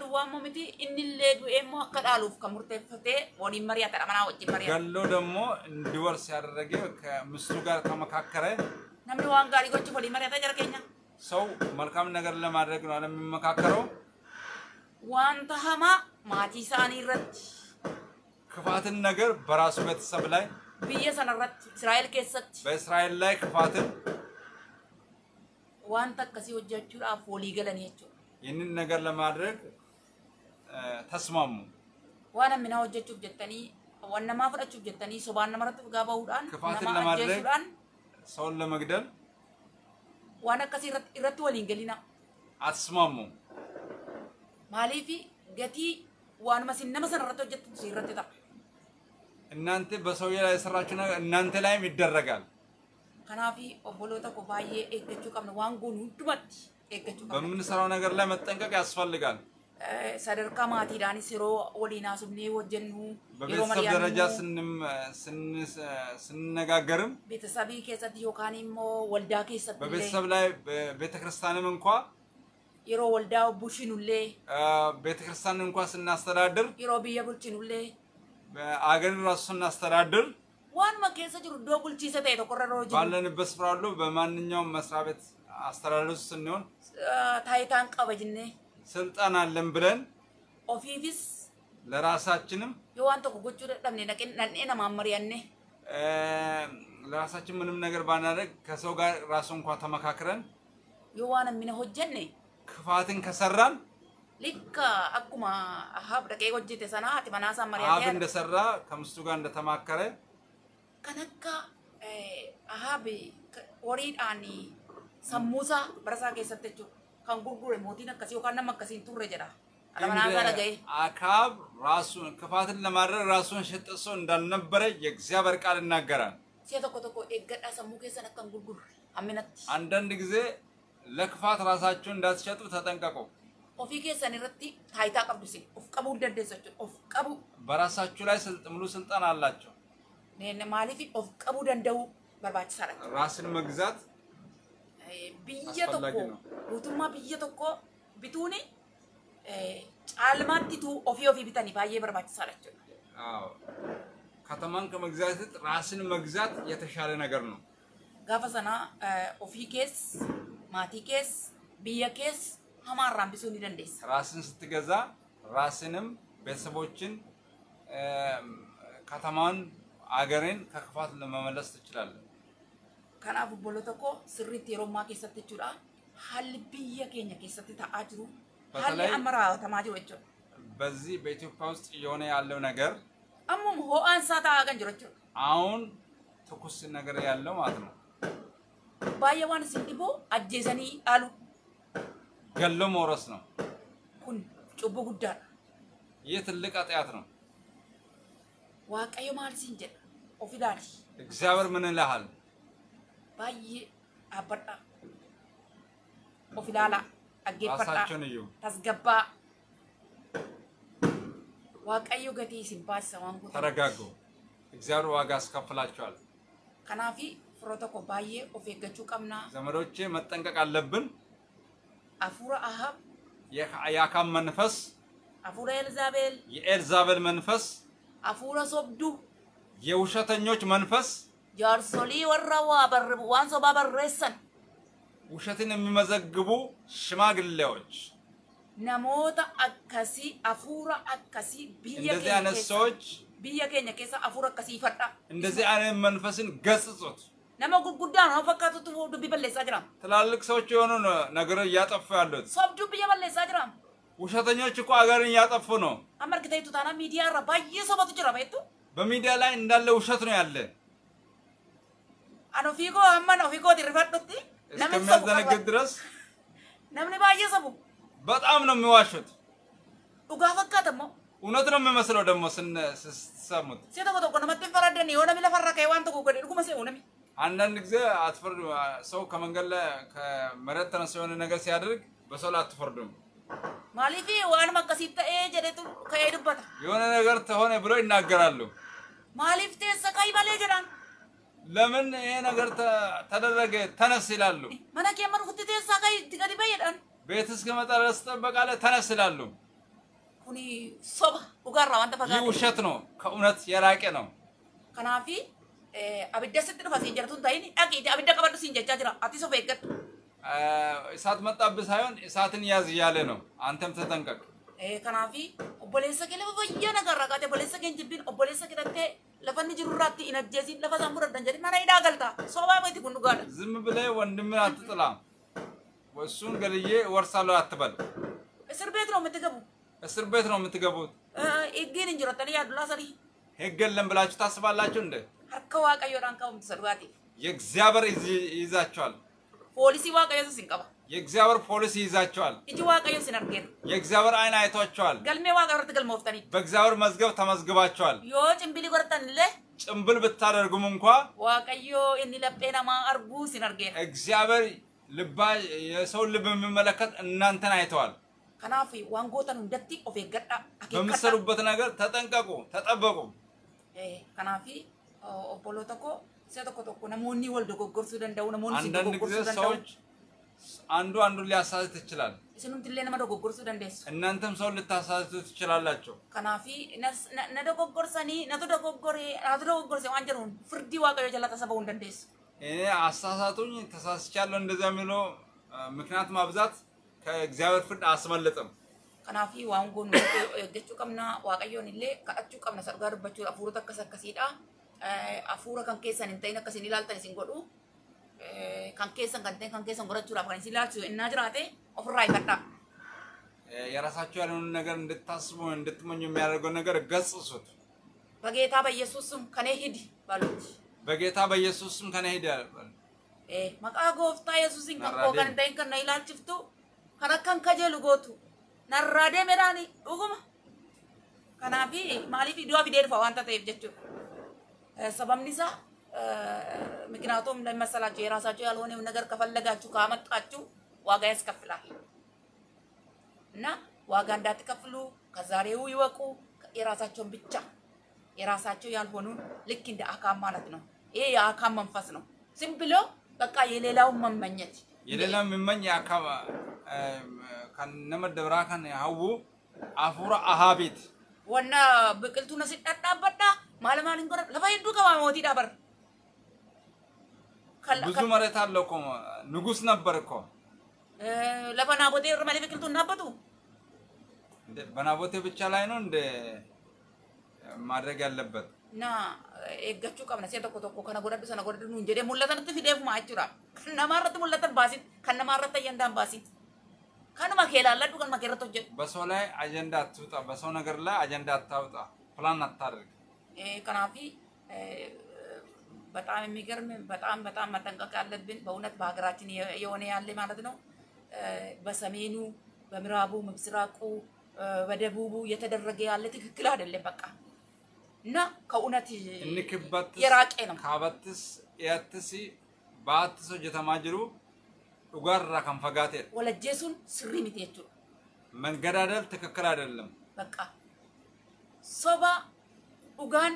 S1: miti innillee du'ee immoo akka dhaaluuf kan murteeffatee waliin mari'atadha manaa wajjin mari'ata.
S2: ገሎ ደግሞ እንዲወርስ ያደረገ ከሚስቱ ጋር ተመካከረ።
S1: Namni waan gaarii gochuuf waliin mari'ata jara keenya.
S2: ሰው መልካም ነገር ለማድረግ ነው የሚመካከረው።
S1: hamaa maatii isaanii irratti,
S2: ክፋትን ነገር በራሱ ቤተሰብ ላይ
S1: sana irratti, Israa'el keessatti
S2: በእስራኤል ላይ ክፋትን
S1: wanta akkasii hojjechuudhaaf walii galanii jechuudha.
S2: ይህንን ነገር ለማድረግ ተስማሙ።
S1: waan namaa fudhachuuf jettanii sobaan namarratti dhugaa bahuudhaan,
S2: Kufaatiin
S1: nama
S2: lamaadlee-
S1: ajjeesuudhaan
S2: ሰውን ለመግደል
S1: waan akkasii irratti, waliin galina.
S2: አትስማሙ።
S1: Maaliif gatii waanuma nama sana irratti hojjettu irratti ta'a.
S2: እናንተ በሰውዬ ላይ የሰራችሁ ነገር እናንተ ላይም ይደረጋል።
S1: koo baay'ee eeggachuu qabna. Waan goonu hundumatti eeggachuu qabna.
S2: በምንሰራው ነገር ላይ መጠንቀቅ ያስፈልጋል።
S1: Eh, Sadarkaa maatiidhaanis yeroo waliin haasofnee hojjennu yeroo
S2: ስንም- ስንስ- ስንነጋገርም
S1: ቤተሰbii keessatti yookaan immoo waldaa keessatti
S2: በቤተሰብ ላይ በቤተ ክርስቲያንም እንኳ
S1: yeroo waldaa bulchinullee
S2: ቤተ ክርስቲያንን እንኳ ስናስተዳድር
S1: yeroo biyya bulchinullee
S2: አገርን ራሱ ስናስተዳድር
S1: waanuma keessa jiru iddoo bulchiisa ta'e tokkorra yeroo jiru
S2: ባለንበት ስፍራ ሁሉ በማንኛውም መስሪያ ቤት አስተዳደር ስንሆን
S1: eh, qaba jennee
S2: ስልጣን አለን ብለን
S1: ofiifis
S2: ለራሳችንም
S1: dhaqnee namaan mari'anne
S2: እ፣ ለራሳችን ምንም ነገር ባናደርግ ከሰው ጋር ራሱ እንኳ ተመካክረን
S1: waan hammina hojjenne
S2: ክፋትን ከሰራን
S1: akkuma ahaab dhaqee hojjete sanaa ati manaasaa
S2: አብ
S1: mari'atee
S2: እንደሰራ ከምስቱ ጋር እንደተማከረ
S1: eh, ka- horiidhaan sammuusaa barasaa keessatti jechuudha kan gurgure mootiin akkasii yookaan nama akkasii hin turre jedha
S2: አካብ ራሱን ክፋትን ለማድረግ ራሱን ሸጠ ሰው እንዳልነበረ የእግዚአብሔር ቃል ይናገራል። አንዳንድ ጊዜ ለክፋት ራሳችሁን እንዳትሸጡ ተጠንቀቁ።
S1: irratti taayitaa qabdu isin of qabuu dandeessu jechuudha of qabu
S2: በራሳችሁ ላይ ስልጥ- ሙሉ ስልጣን አላቸው።
S1: Ne- maaliif of qabuu danda'uu barbaachisaadha
S2: ራስን መግዛት
S1: Eh, biyya tokko guutummaa biyya tokko bituuni eh, caalmaattitu ofii ofii bitanii baay'ee barbaachisaadha jechuudha.
S2: ከተማን ከመግዛት ራስን መግዛት የተሻለ ነገር ነው።
S1: eh, ofii kees maatii kees biyya kees hamaarraan bisuu ni dandeessa.
S2: ራስን ስትገዛ ራስንም ቤተሰቦችን ከተማን አገርን ከክፋት ለመመለስ ትችላለህ።
S1: Kanaaf obboloota koo sirriitti yeroo ammaa keessatti jechuudha haalli biyya keenya keessatti ta'aa jiru haalli amma raawwatamaa jiru jechuudha.
S2: በዚህ በኢትዮጵያ ውስጥ እየሆነ ያለው ነገር
S1: ta'aa kan jiru jechuudha.
S2: አሁን ትኩስ ነገር ያለው ማለት ነው።
S1: isin dhibu ajjeesanii dhaalu
S2: ገሎ መውረስ ነው።
S1: kun cubbuu guddaadha.
S2: ይህ ትልቅ ኃጢአት ነው።
S1: siin jedha of ilaali.
S2: እግዚአብሔር ምን ይልሃል?
S1: Baay'ee dhaabbadhaa of ilaalaa dhaggeeffadhaa tasgabbaa waaqayyo gatii isin baasisa waan
S2: ተረጋጉ። እግዚአብሔር ዋጋ
S1: kanaafi firoota koo baay'ee of eeggachuu qabnaa
S2: ዘመዶቼ መጠንቀቅ አለብን።
S1: ahaab
S2: የካ- የአካም መንፈስ፣
S1: hafuura elzaabeel
S2: የኤልዛቤል መንፈስ፣
S1: hafuura sobduu
S2: የውሸተኞች መንፈስ፣
S1: waa barre- waan sobaa barreessan
S2: ውሸትን የሚመዘግቡ ሽማግሌዎች፣
S1: namoota akkasii hafuura akkasii biyya keenya
S2: አይነት ሰዎች
S1: biyya keenya keessa akkasii
S2: እንደዚህ አይነት መንፈስን ገስጹት።
S1: nama gurguddaa nama fakkaatutu dubbii balleessaa jira
S2: ትላልቅ ሰዎች የሆኑ ነገሮች እያጠፉ ያሉት።
S1: sobduu biyya balleessaa jira
S2: ውሸተኞች እኮ ሀገርን እያጠፉ ነው።
S1: taanaan miidiyaa irra baay'ee sobatu jira beektu
S2: በሚዲያ ላይ እንዳለ ውሸት ነው ያለ።
S1: Kooti rifadhutti namni sabu
S2: እስከሚያዘነግጥ. ድረስ
S1: Namni baay'ee sabu
S2: በጣም ነው የሚዋሹት።
S1: fakkaata immoo.
S2: እውነት ነው የሚመስለው ደግሞ
S1: hin faradani yoo namni lafarra ka'e waan tokko godhe dhuguma se'u nami.
S2: አንዳንድ ጊዜ አትፈርዱ። ሰው ከመንገድ ላይ ከመሬት ተነስቶ የሆነ ነገር ሲያደርግ በሰው ላይ አትፈርዱም።
S1: akkasii ta'ee jedhetu ka'ee dubbata.
S2: የሆነ ነገር ተሆነ ብሎ ይናገራሉ።
S1: teessa ka'i malee jedhaan.
S2: ለምን ይሄ ነገር ተደረገ ተነስ ይላሉ።
S1: ka'i itti gadi ba'e jedhaan.
S2: ቤት እስከመጣ ድረስ ትጠበቃለህ፣ ተነስ ይላሉ።
S1: Kuni soba dhugaarraa wanta
S2: ይህ
S1: fagaate.
S2: ውሸት ነው፣ ከእውነት የራቀ ነው።
S1: Kanaafi abidda sitti dhufa siin jedhatu hin ta'in dhaqiiti abidda qabadhu siin jechaa jira. Atis of eeggadhu.
S2: አ፣ እሳት መጣብህ ሳይሆን እሳትን ያዝ እያለ ነው። አንተም ተጠንቀቅ።
S1: Kanaafi obboleessa kee lafa fayyaa nagarraa qaate obboleessa kee hin lafa inni hin ajjeesiin lafa isaan muraddan jedhin mana hidhaa galtaa. Sobaa miti kun dhugaadha.
S2: ዝም ብለህ ወንድምን አትጥላ፣ እሱን ገድዬ እወርሳለሁ አትበል።
S1: Isir beet ነው የምትገቡ
S2: እስር ቤት ነው የምትገቡት።
S1: eeggiin hin jirattanii yaadulaa sadii
S2: ህግ የለም ብላችሁ ታስባላችሁ እንደ
S1: harka waaqayyoodhaan qabamtu sadhugaati.
S2: የእግዚአብሔር ይይዛቸዋል።
S1: Poolisii waaqayyoo sin qaba.
S2: የእግዚአብሔር ፖሊስ ይይዛቸዋል።
S1: Iji waaqayyoo sin argeera.
S2: የእግዚአብሔር አይን አይቷቸዋል።
S1: Galmee waaqa irratti galmooftanii.
S2: በእግዚአብሔር መዝገብ ተመዝግባቸዋል።
S1: Yoo cimbilii godhatan illee
S2: ጭምብል ብታደርጉም እንኳ
S1: laphee namaa arguu sin argeera.
S2: እግዚአብሔር ልባ የሰውን ልብ የሚመለከት እናንተን አይተዋል።
S1: gootan hundatti of eeggadhaa. Akeekkadhaa.
S2: በምትሰሩበት ነገር ተጠንቀቁ፣ ተጠበቁ።
S1: Eh, Kanaaf obboloota koo isa tokko tokko namoonni wal dogoggorsuu danda'u namoonni si
S2: አንዱ አንዱን ሊያሳስት ይችላል።
S1: Isinumti illee nama dogoggorsuu dandeessu.
S2: እናንተም ሰውን ልታሳስቱ ትችላላችሁ።
S1: Kanaaf na dogoggorsanii natu dogoggoree natu dogoggorse waan jedhuun firdii waaqayyoo jala tasa ba'uu hin dandeessu.
S2: እኔ አሳሳቱኝ ተሳስቻለሁ እንደዚያ የሚለው አ፣ ምክንያት ማብዛት ከእግዚአብሔር ፍርድ አያስመልጥም።
S1: kadhachuu qabna sargaa dubbachuu hafuurota akkas akkasiidha. Eh, Hafuura kan keessan hin ta'in akkasiin ilaaltan isin godhu. Eh, Kan keessan kan ta'in kan keessan godhachuudhaaf kan isin ilaalchu innaa jiraate ofirraa
S2: ያልሆነ ነገር እንድታስቡ እንድትመኙ የሚያደርገው ነገር ገጽሱት።
S1: በጌታ በኢየሱስ ስም ከኔ ሂድ በሉት።
S2: በጌታ በኢየሱስ ስም ከነ ሂድ ያለ
S1: Eh, Maqaa gooftaa Yesuusiin kan
S2: Narraa
S1: koo kan
S2: deemi.
S1: ta'in kan na ilaalchiftu kan akkan kajeelu gootu narraa deemedhaani dhuguma. Kanaaf ምክንያቱም ለመሰላችሁ የራሳችሁ ያልሆነ ነገር ከፈለጋችሁ ካመጣችሁ ዋጋ ያስከፍላል እና ዋጋ እንዳትከፍሉ ከዛሬው ይወቁ። የራሳቸውን ብቻ የራሳቸው ያልሆኑን ልክ እንደ አካም ማለት ነው። ይሄ የአካም መንፈስ ነው። ዝም ብሎ በቃ የሌላውን መመኘት
S2: የሌላ የሚመኝ የአካባ ከነመ ደብራ ከን ሀዉ አፉራ
S1: wanna biqiltuu na sit dhadhaabbadha maal maaliin godha lafa
S2: ብዙ መሬት አለው እኮ ንጉስ ነበር እኮ
S1: biqiltuu hin dhaabbatu
S2: እንደ በናቦቴ ብቻ ላይ ነው እንደ ማድረግ ያለበት
S1: eeggachuu qabna si'a tokko tokko kana godhadhu sana godhadhu nuun jedhee mul'atanitti fideefuma jechuudha kan namaarratti mul'atan baasin kan namaarratti ayyandaan baasin kanuma kee laalladhu kanuma kee irratti hojjedhu
S2: በሰው ላይ አጀንዳ አትውጣ። በሰው ነገር ላይ አጀንዳ አታውጣ። ፕላን አታደርግ።
S1: ከናፊ በጣም የሚገርም በጣም በጣም መጠንቀቅ ያለብን በእውነት በሀገራችን የሆነ ያለ ማለት ነው። በሰሜኑ፣ በምዕራቡ፣ ምስራቁ፣ በደቡቡ እየተደረገ ያለ ትክክል አይደለም። በቃ እና ከእውነት የራቀ ነው።
S2: ካበትስ ኤያትስ ባትስ ሆጀተማ ጅሩ ዱጋራ ከን ፈጋቴ
S1: ወለጀሱን ስሪ ሚት jechuudha.
S2: መንገዳደል ትክክል አይደለም።
S1: በቃ soba dhugaan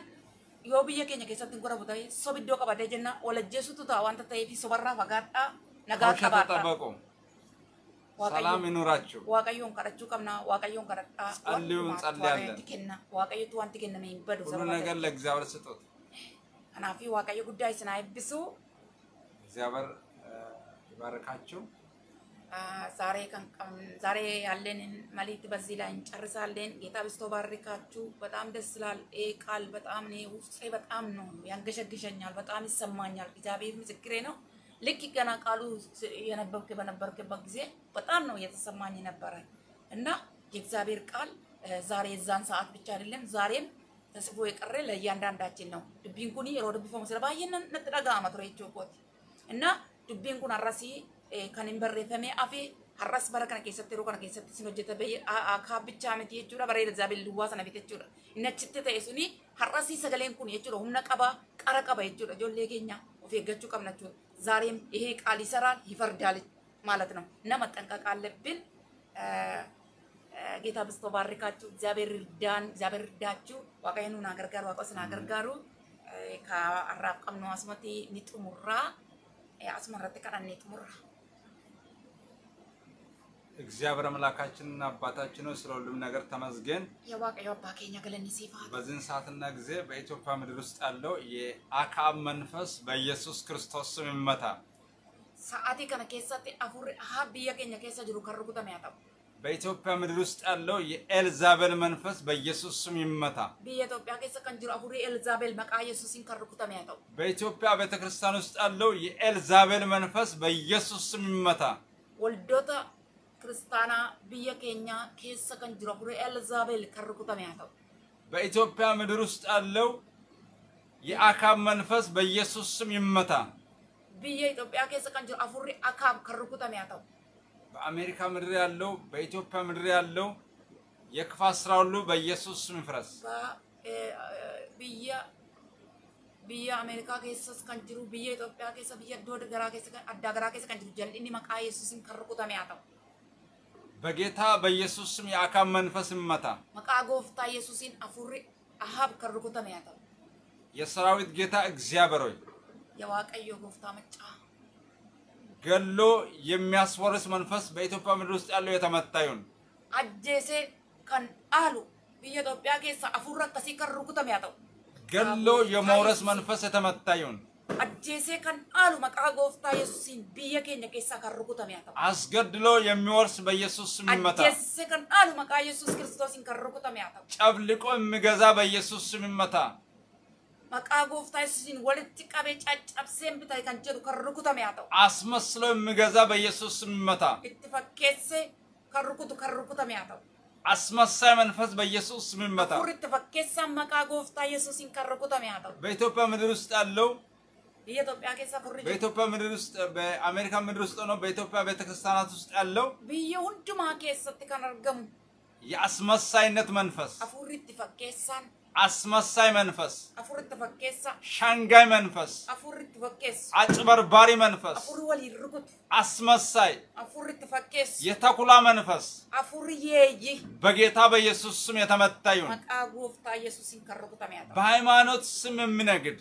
S1: yoo biyya keenya keessatti hin godhamu ta'e sobi iddoo qabatee jenna walajjeesutu ta'a wanta ta'eef sobarraa fagaadhaa nagaa qabaadhaa.
S2: ሰላም ይኑራችሁ።
S1: waaqayyoon kadhachuu qabna waaqayyoon kadhadhaa
S2: ጸልዩን ጸልያለን።
S1: waaqayyotu wanti kenname hin badu
S2: ሁሉ ነገር. ለእግዚአብሔር ስጡት።
S1: waaqayyo guddaa isin haa eebbisu
S2: እግዚአብሔር ይባርካችሁ።
S1: ዛሬ ዛሬ ያለንን መልእክት በዚህ ላይ እንጨርሳለን። ጌታ ብስቶ ባርካችሁ። በጣም ደስ ይላል። ይሄ ቃል በጣም እኔ ውስጤ በጣም ነው ያንገሸግሸኛል፣ በጣም ይሰማኛል። እግዚአብሔር ምስክሬ ነው። ልክ ገና ቃሉ የነበብክ በነበርክበት ጊዜ በጣም ነው እየተሰማኝ ነበረ እና የእግዚአብሔር ቃል ዛሬ የዛን ሰዓት ብቻ አይደለም፣ ዛሬም ተስፎ የቀረ ለእያንዳንዳችን ነው። yeroo dubbifamu sila baay'ee nan- natti dhaga'ama ture jechuu kooti. Inna eh, kan hin barreeffamee hafe har'as bara kana keessatti yeroo kana keessatti sin hojjeta kaabbichaa miti jechuudha bara Elizaabeet duwwaa sana miti jechuudha. Inni achitti ta'e suni har'as sagaleen kun jechuudha humna qaba qara qaba jechuudha ijoollee keenya of eeggachuu qabna jechuudha. ይሄ ቃል ይሰራል ይፈርዳል ማለት ነው እና መጠንቀቅ አለብን። ጌታ ብስቶ ባርካችሁ። እግዚአብሔር ይርዳን፣ እግዚአብሔር ይርዳችሁ። waaqayyo nuun gargaaru waaqa isin gargaaru ከአራፍ ቀምኖ አስመቲ ኒጥሙራ አስመ irratti kadhannee xumurra.
S2: እግዚአብሔር አምላካችንና አባታችን ሆይ ስለ ሁሉም ነገር ተመስገን።. በዚህን ሰዓትና ጊዜ በኢትዮጵያ ምድር ውስጥ ያለው የአክዓብ መንፈስ በኢየሱስ ክርስቶስ ስም ይመታ።
S1: keessatti afurri haa biyya keenya keessa jiru kan rukutame haa ta'u.
S2: በኢትዮጵያ ምድር ውስጥ ያለው የኤልዛቤል መንፈስ በኢየሱስ ስም ይመታ።
S1: jiru afurri Elzaabel maqaa Yesuusiin kan rukutame haa ta'u.
S2: በኢትዮጵያ ቤተክርስቲያን ውስጥ ያለው የኤልዛቤል መንፈስ በኢየሱስ ስም ይመታ።
S1: Waldoota kiristaanaa biyya keenya keessa kan jiru afurri Elzaabel kan rukutame haa ta'u.
S2: በኢትዮጵያ ምድር ውስጥ ያለው የአክዓብ መንፈስ በኢየሱስ ስም ይመታ።
S1: kan jiru afurri Akaab kan rukutame haa ta'u.
S2: በአሜሪካ ምድር ያለው በኢትዮጵያ ምድር ያለው የክፋት ስራ ሁሉ በኢየሱስ ስም ይፍረስ።
S1: eh, eh, biyya biyya Ameerikaa keessas kan jiru biyya Itoophiyaa keessa biyya iddoo garaa keessa kan addaa garaa keessa kan jiru jal'inni maqaa Yesuusiin kan rukutame haa ta'u.
S2: በጌታ በኢየሱስ ስም የአክዓብ መንፈስ ይመታ።
S1: Yesuusiin afurri Ahaab kan rukutame haa ta'u.
S2: የሰራዊት ጌታ እግዚአብሔር ሆይ
S1: Waaqayyo gooftaa maccaa.
S2: ገሎ የሚያስወርስ መንፈስ በኢትዮጵያ ምድር ውስጥ ያለው የተመታ ይሁን።
S1: dhaalu biyya Itoophiyaa keessa afurri akkasii kan rukutame haa ta'u.
S2: ገሎ የመውረስ መንፈስ የተመታ ይሁን።
S1: Kan dhaalu maqaa gooftaa Yesuusiin biyya keenya keessaa kan rukutame haa ta'u.
S2: አስገድሎ የሚወርስ በኢየሱስ ስም ይመታ።
S1: kan dhaalu maqaa Yesuus Kiristoosiin kan rukutame haa ta'u.
S2: ጨፍልቆ የሚገዛ በኢየሱስ ስም ይመታ።
S1: gooftaa yesuusiin walitti qabee caccabseen bitate kan jedhu kan rukutame haa ta'u.
S2: አስመስሎ የሚገዛ በኢየሱስ ስም ይመታ።
S1: kan rukutu kan rukutame haa ta'u.
S2: አስመሳይ መንፈስ በኢየሱስ ስም ይመታ።
S1: fakkeessaan maqaa gooftaa yesuusiin kan rukutame haa ta'u.
S2: በኢትዮጵያ ምድር ውስጥ ያለው
S1: Keessa hafuurri jiru.
S2: በኢትዮጵያ ምድር ውስጥ በአሜሪካ ምድር ውስጥ ሆኖ በኢትዮጵያ ቤተክርስቲያናት ውስጥ ያለው
S1: hundumaa keessatti kan argamu
S2: የአስመሳይነት መንፈስ
S1: itti fakkeessaan
S2: አስመሳይ መንፈስ
S1: itti fakkeessaa
S2: ሻንጋይ መንፈስ
S1: itti fakkeessu
S2: አጭበርባሪ መንፈስ
S1: hafuurri waliin rukutu
S2: አስመሳይ
S1: itti fakkeessu
S2: የተኩላ መንፈስ
S1: hafuurri yeeyyi
S2: በጌታ በኢየሱስ ስም የተመታ ይሁን።
S1: maqaa gooftaa yesuusiin kan rukutame haa ta'u.
S2: በሃይማኖት ስም የሚነግድ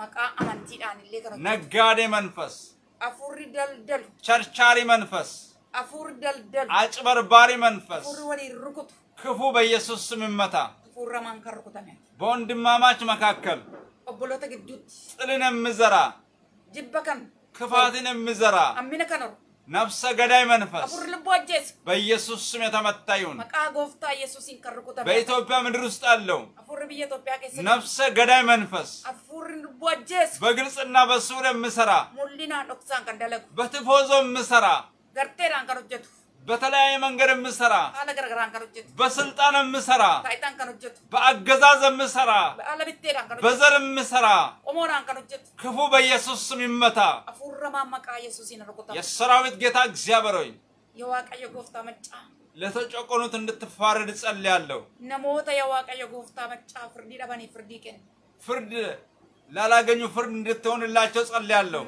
S1: Maqaa amantiidhaan illee.
S2: ነጋዴ መንፈስ፣
S1: Hafuurri daldalu
S2: ቸርቻሪ መንፈስ፣
S1: hafuurri daldalu
S2: አጭበርባሪ መንፈስ ክፉ በኢየሱስ ስም ይመታ። በወንድማማች መካከል ጥልን
S1: kan
S2: ክፋትን
S1: horu
S2: ነፍሰ ገዳይ መንፈስ በኢየሱስ ስም የተመታ ይሁን። በኢትዮጵያ ምድር ውስጥ
S1: keessa
S2: ነፍሰ ገዳይ መንፈስ በግልጽና
S1: kan dalagu
S2: በትፎዞ
S1: hojjetu
S2: በተለያየ መንገድ
S1: hojjetu
S2: በስልጣን
S1: hojjetu
S2: በአገዛዝ
S1: hojjetu
S2: በዘር
S1: hojjetu
S2: ክፉ በኢየሱስ ስም ይመታ። የሰራዊት ጌታ እግዚአብሔር ሆይ ለተጨቆኑት እንድትፋረድ ጸልያለሁ። ፍርድ ላላገኙ ፍርድ እንድትሆንላቸው ጸልያለሁ።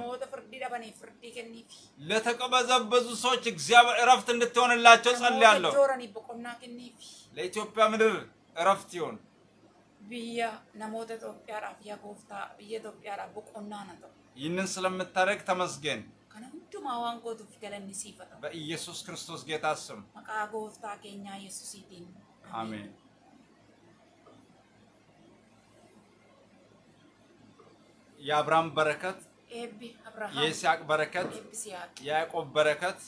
S2: ለተቀበዘበዙ ሰዎች እግዚአብሔር እረፍት እንድትሆንላቸው ጸልያለሁ። ለኢትዮጵያ ምድር እረፍት
S1: biyya namoota Itoophiyaadhaaf yaa gooftaa biyya Itoophiyaadhaaf boqonnaa na ta'u
S2: ይህንን ስለምታደርግ ተመስገን።
S1: waan gootuuf galanni siifaa ta'u
S2: በኢየሱስ ክርስቶስ ጌታ ስም
S1: maqaa gooftaa keenyaa yesuusiitiin
S2: አሜን። የአብርሃም በረከት፣ የይስሐቅ በረከት፣ የያዕቆብ በረከት፣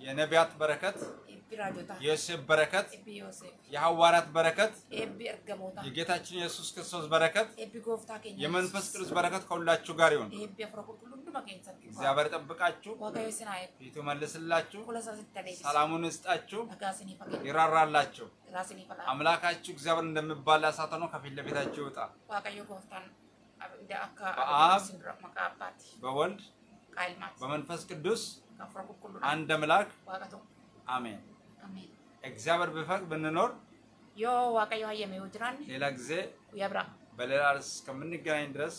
S2: የነቢያት በረከት የዮሴፍ በረከት የሐዋርያት በረከት የጌታችን የኢየሱስ ክርስቶስ በረከት የመንፈስ. ቅዱስ በረከት ከሁላችሁ ጋር ይሁን። እግዚአብሔር ጠብቃችሁ፣ ፊቱ መልስላችሁ፣ ሰላሙን ይስጣችሁ፣ ይራራላችሁ። አምላካችሁ እግዚአብሔር እንደሚባል ሳተኖ ከፊት ለፊታችሁ ይውጣ።
S1: abbaati
S2: በወልድ በመንፈስ ቅዱስ አንድ አምላክ አሜን። እግዚአብሔር ቢፈቅድ ብንኖር
S1: waaqayyo hayyame yoo jiraanne
S2: ሌላ ጊዜ
S1: biraa
S2: በሌላ ርዕስ እስከምንገናኝ ድረስ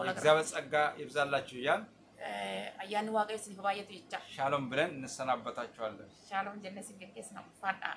S2: የእግዚአብሔር ጸጋ ይብዛላችሁ እያል
S1: waaqayyo isiniif baay'atu jecha
S2: ሻሎም ብለን እንሰናበታችኋለን።
S1: shaaloom jennee isin geggeessina ulfaadhaa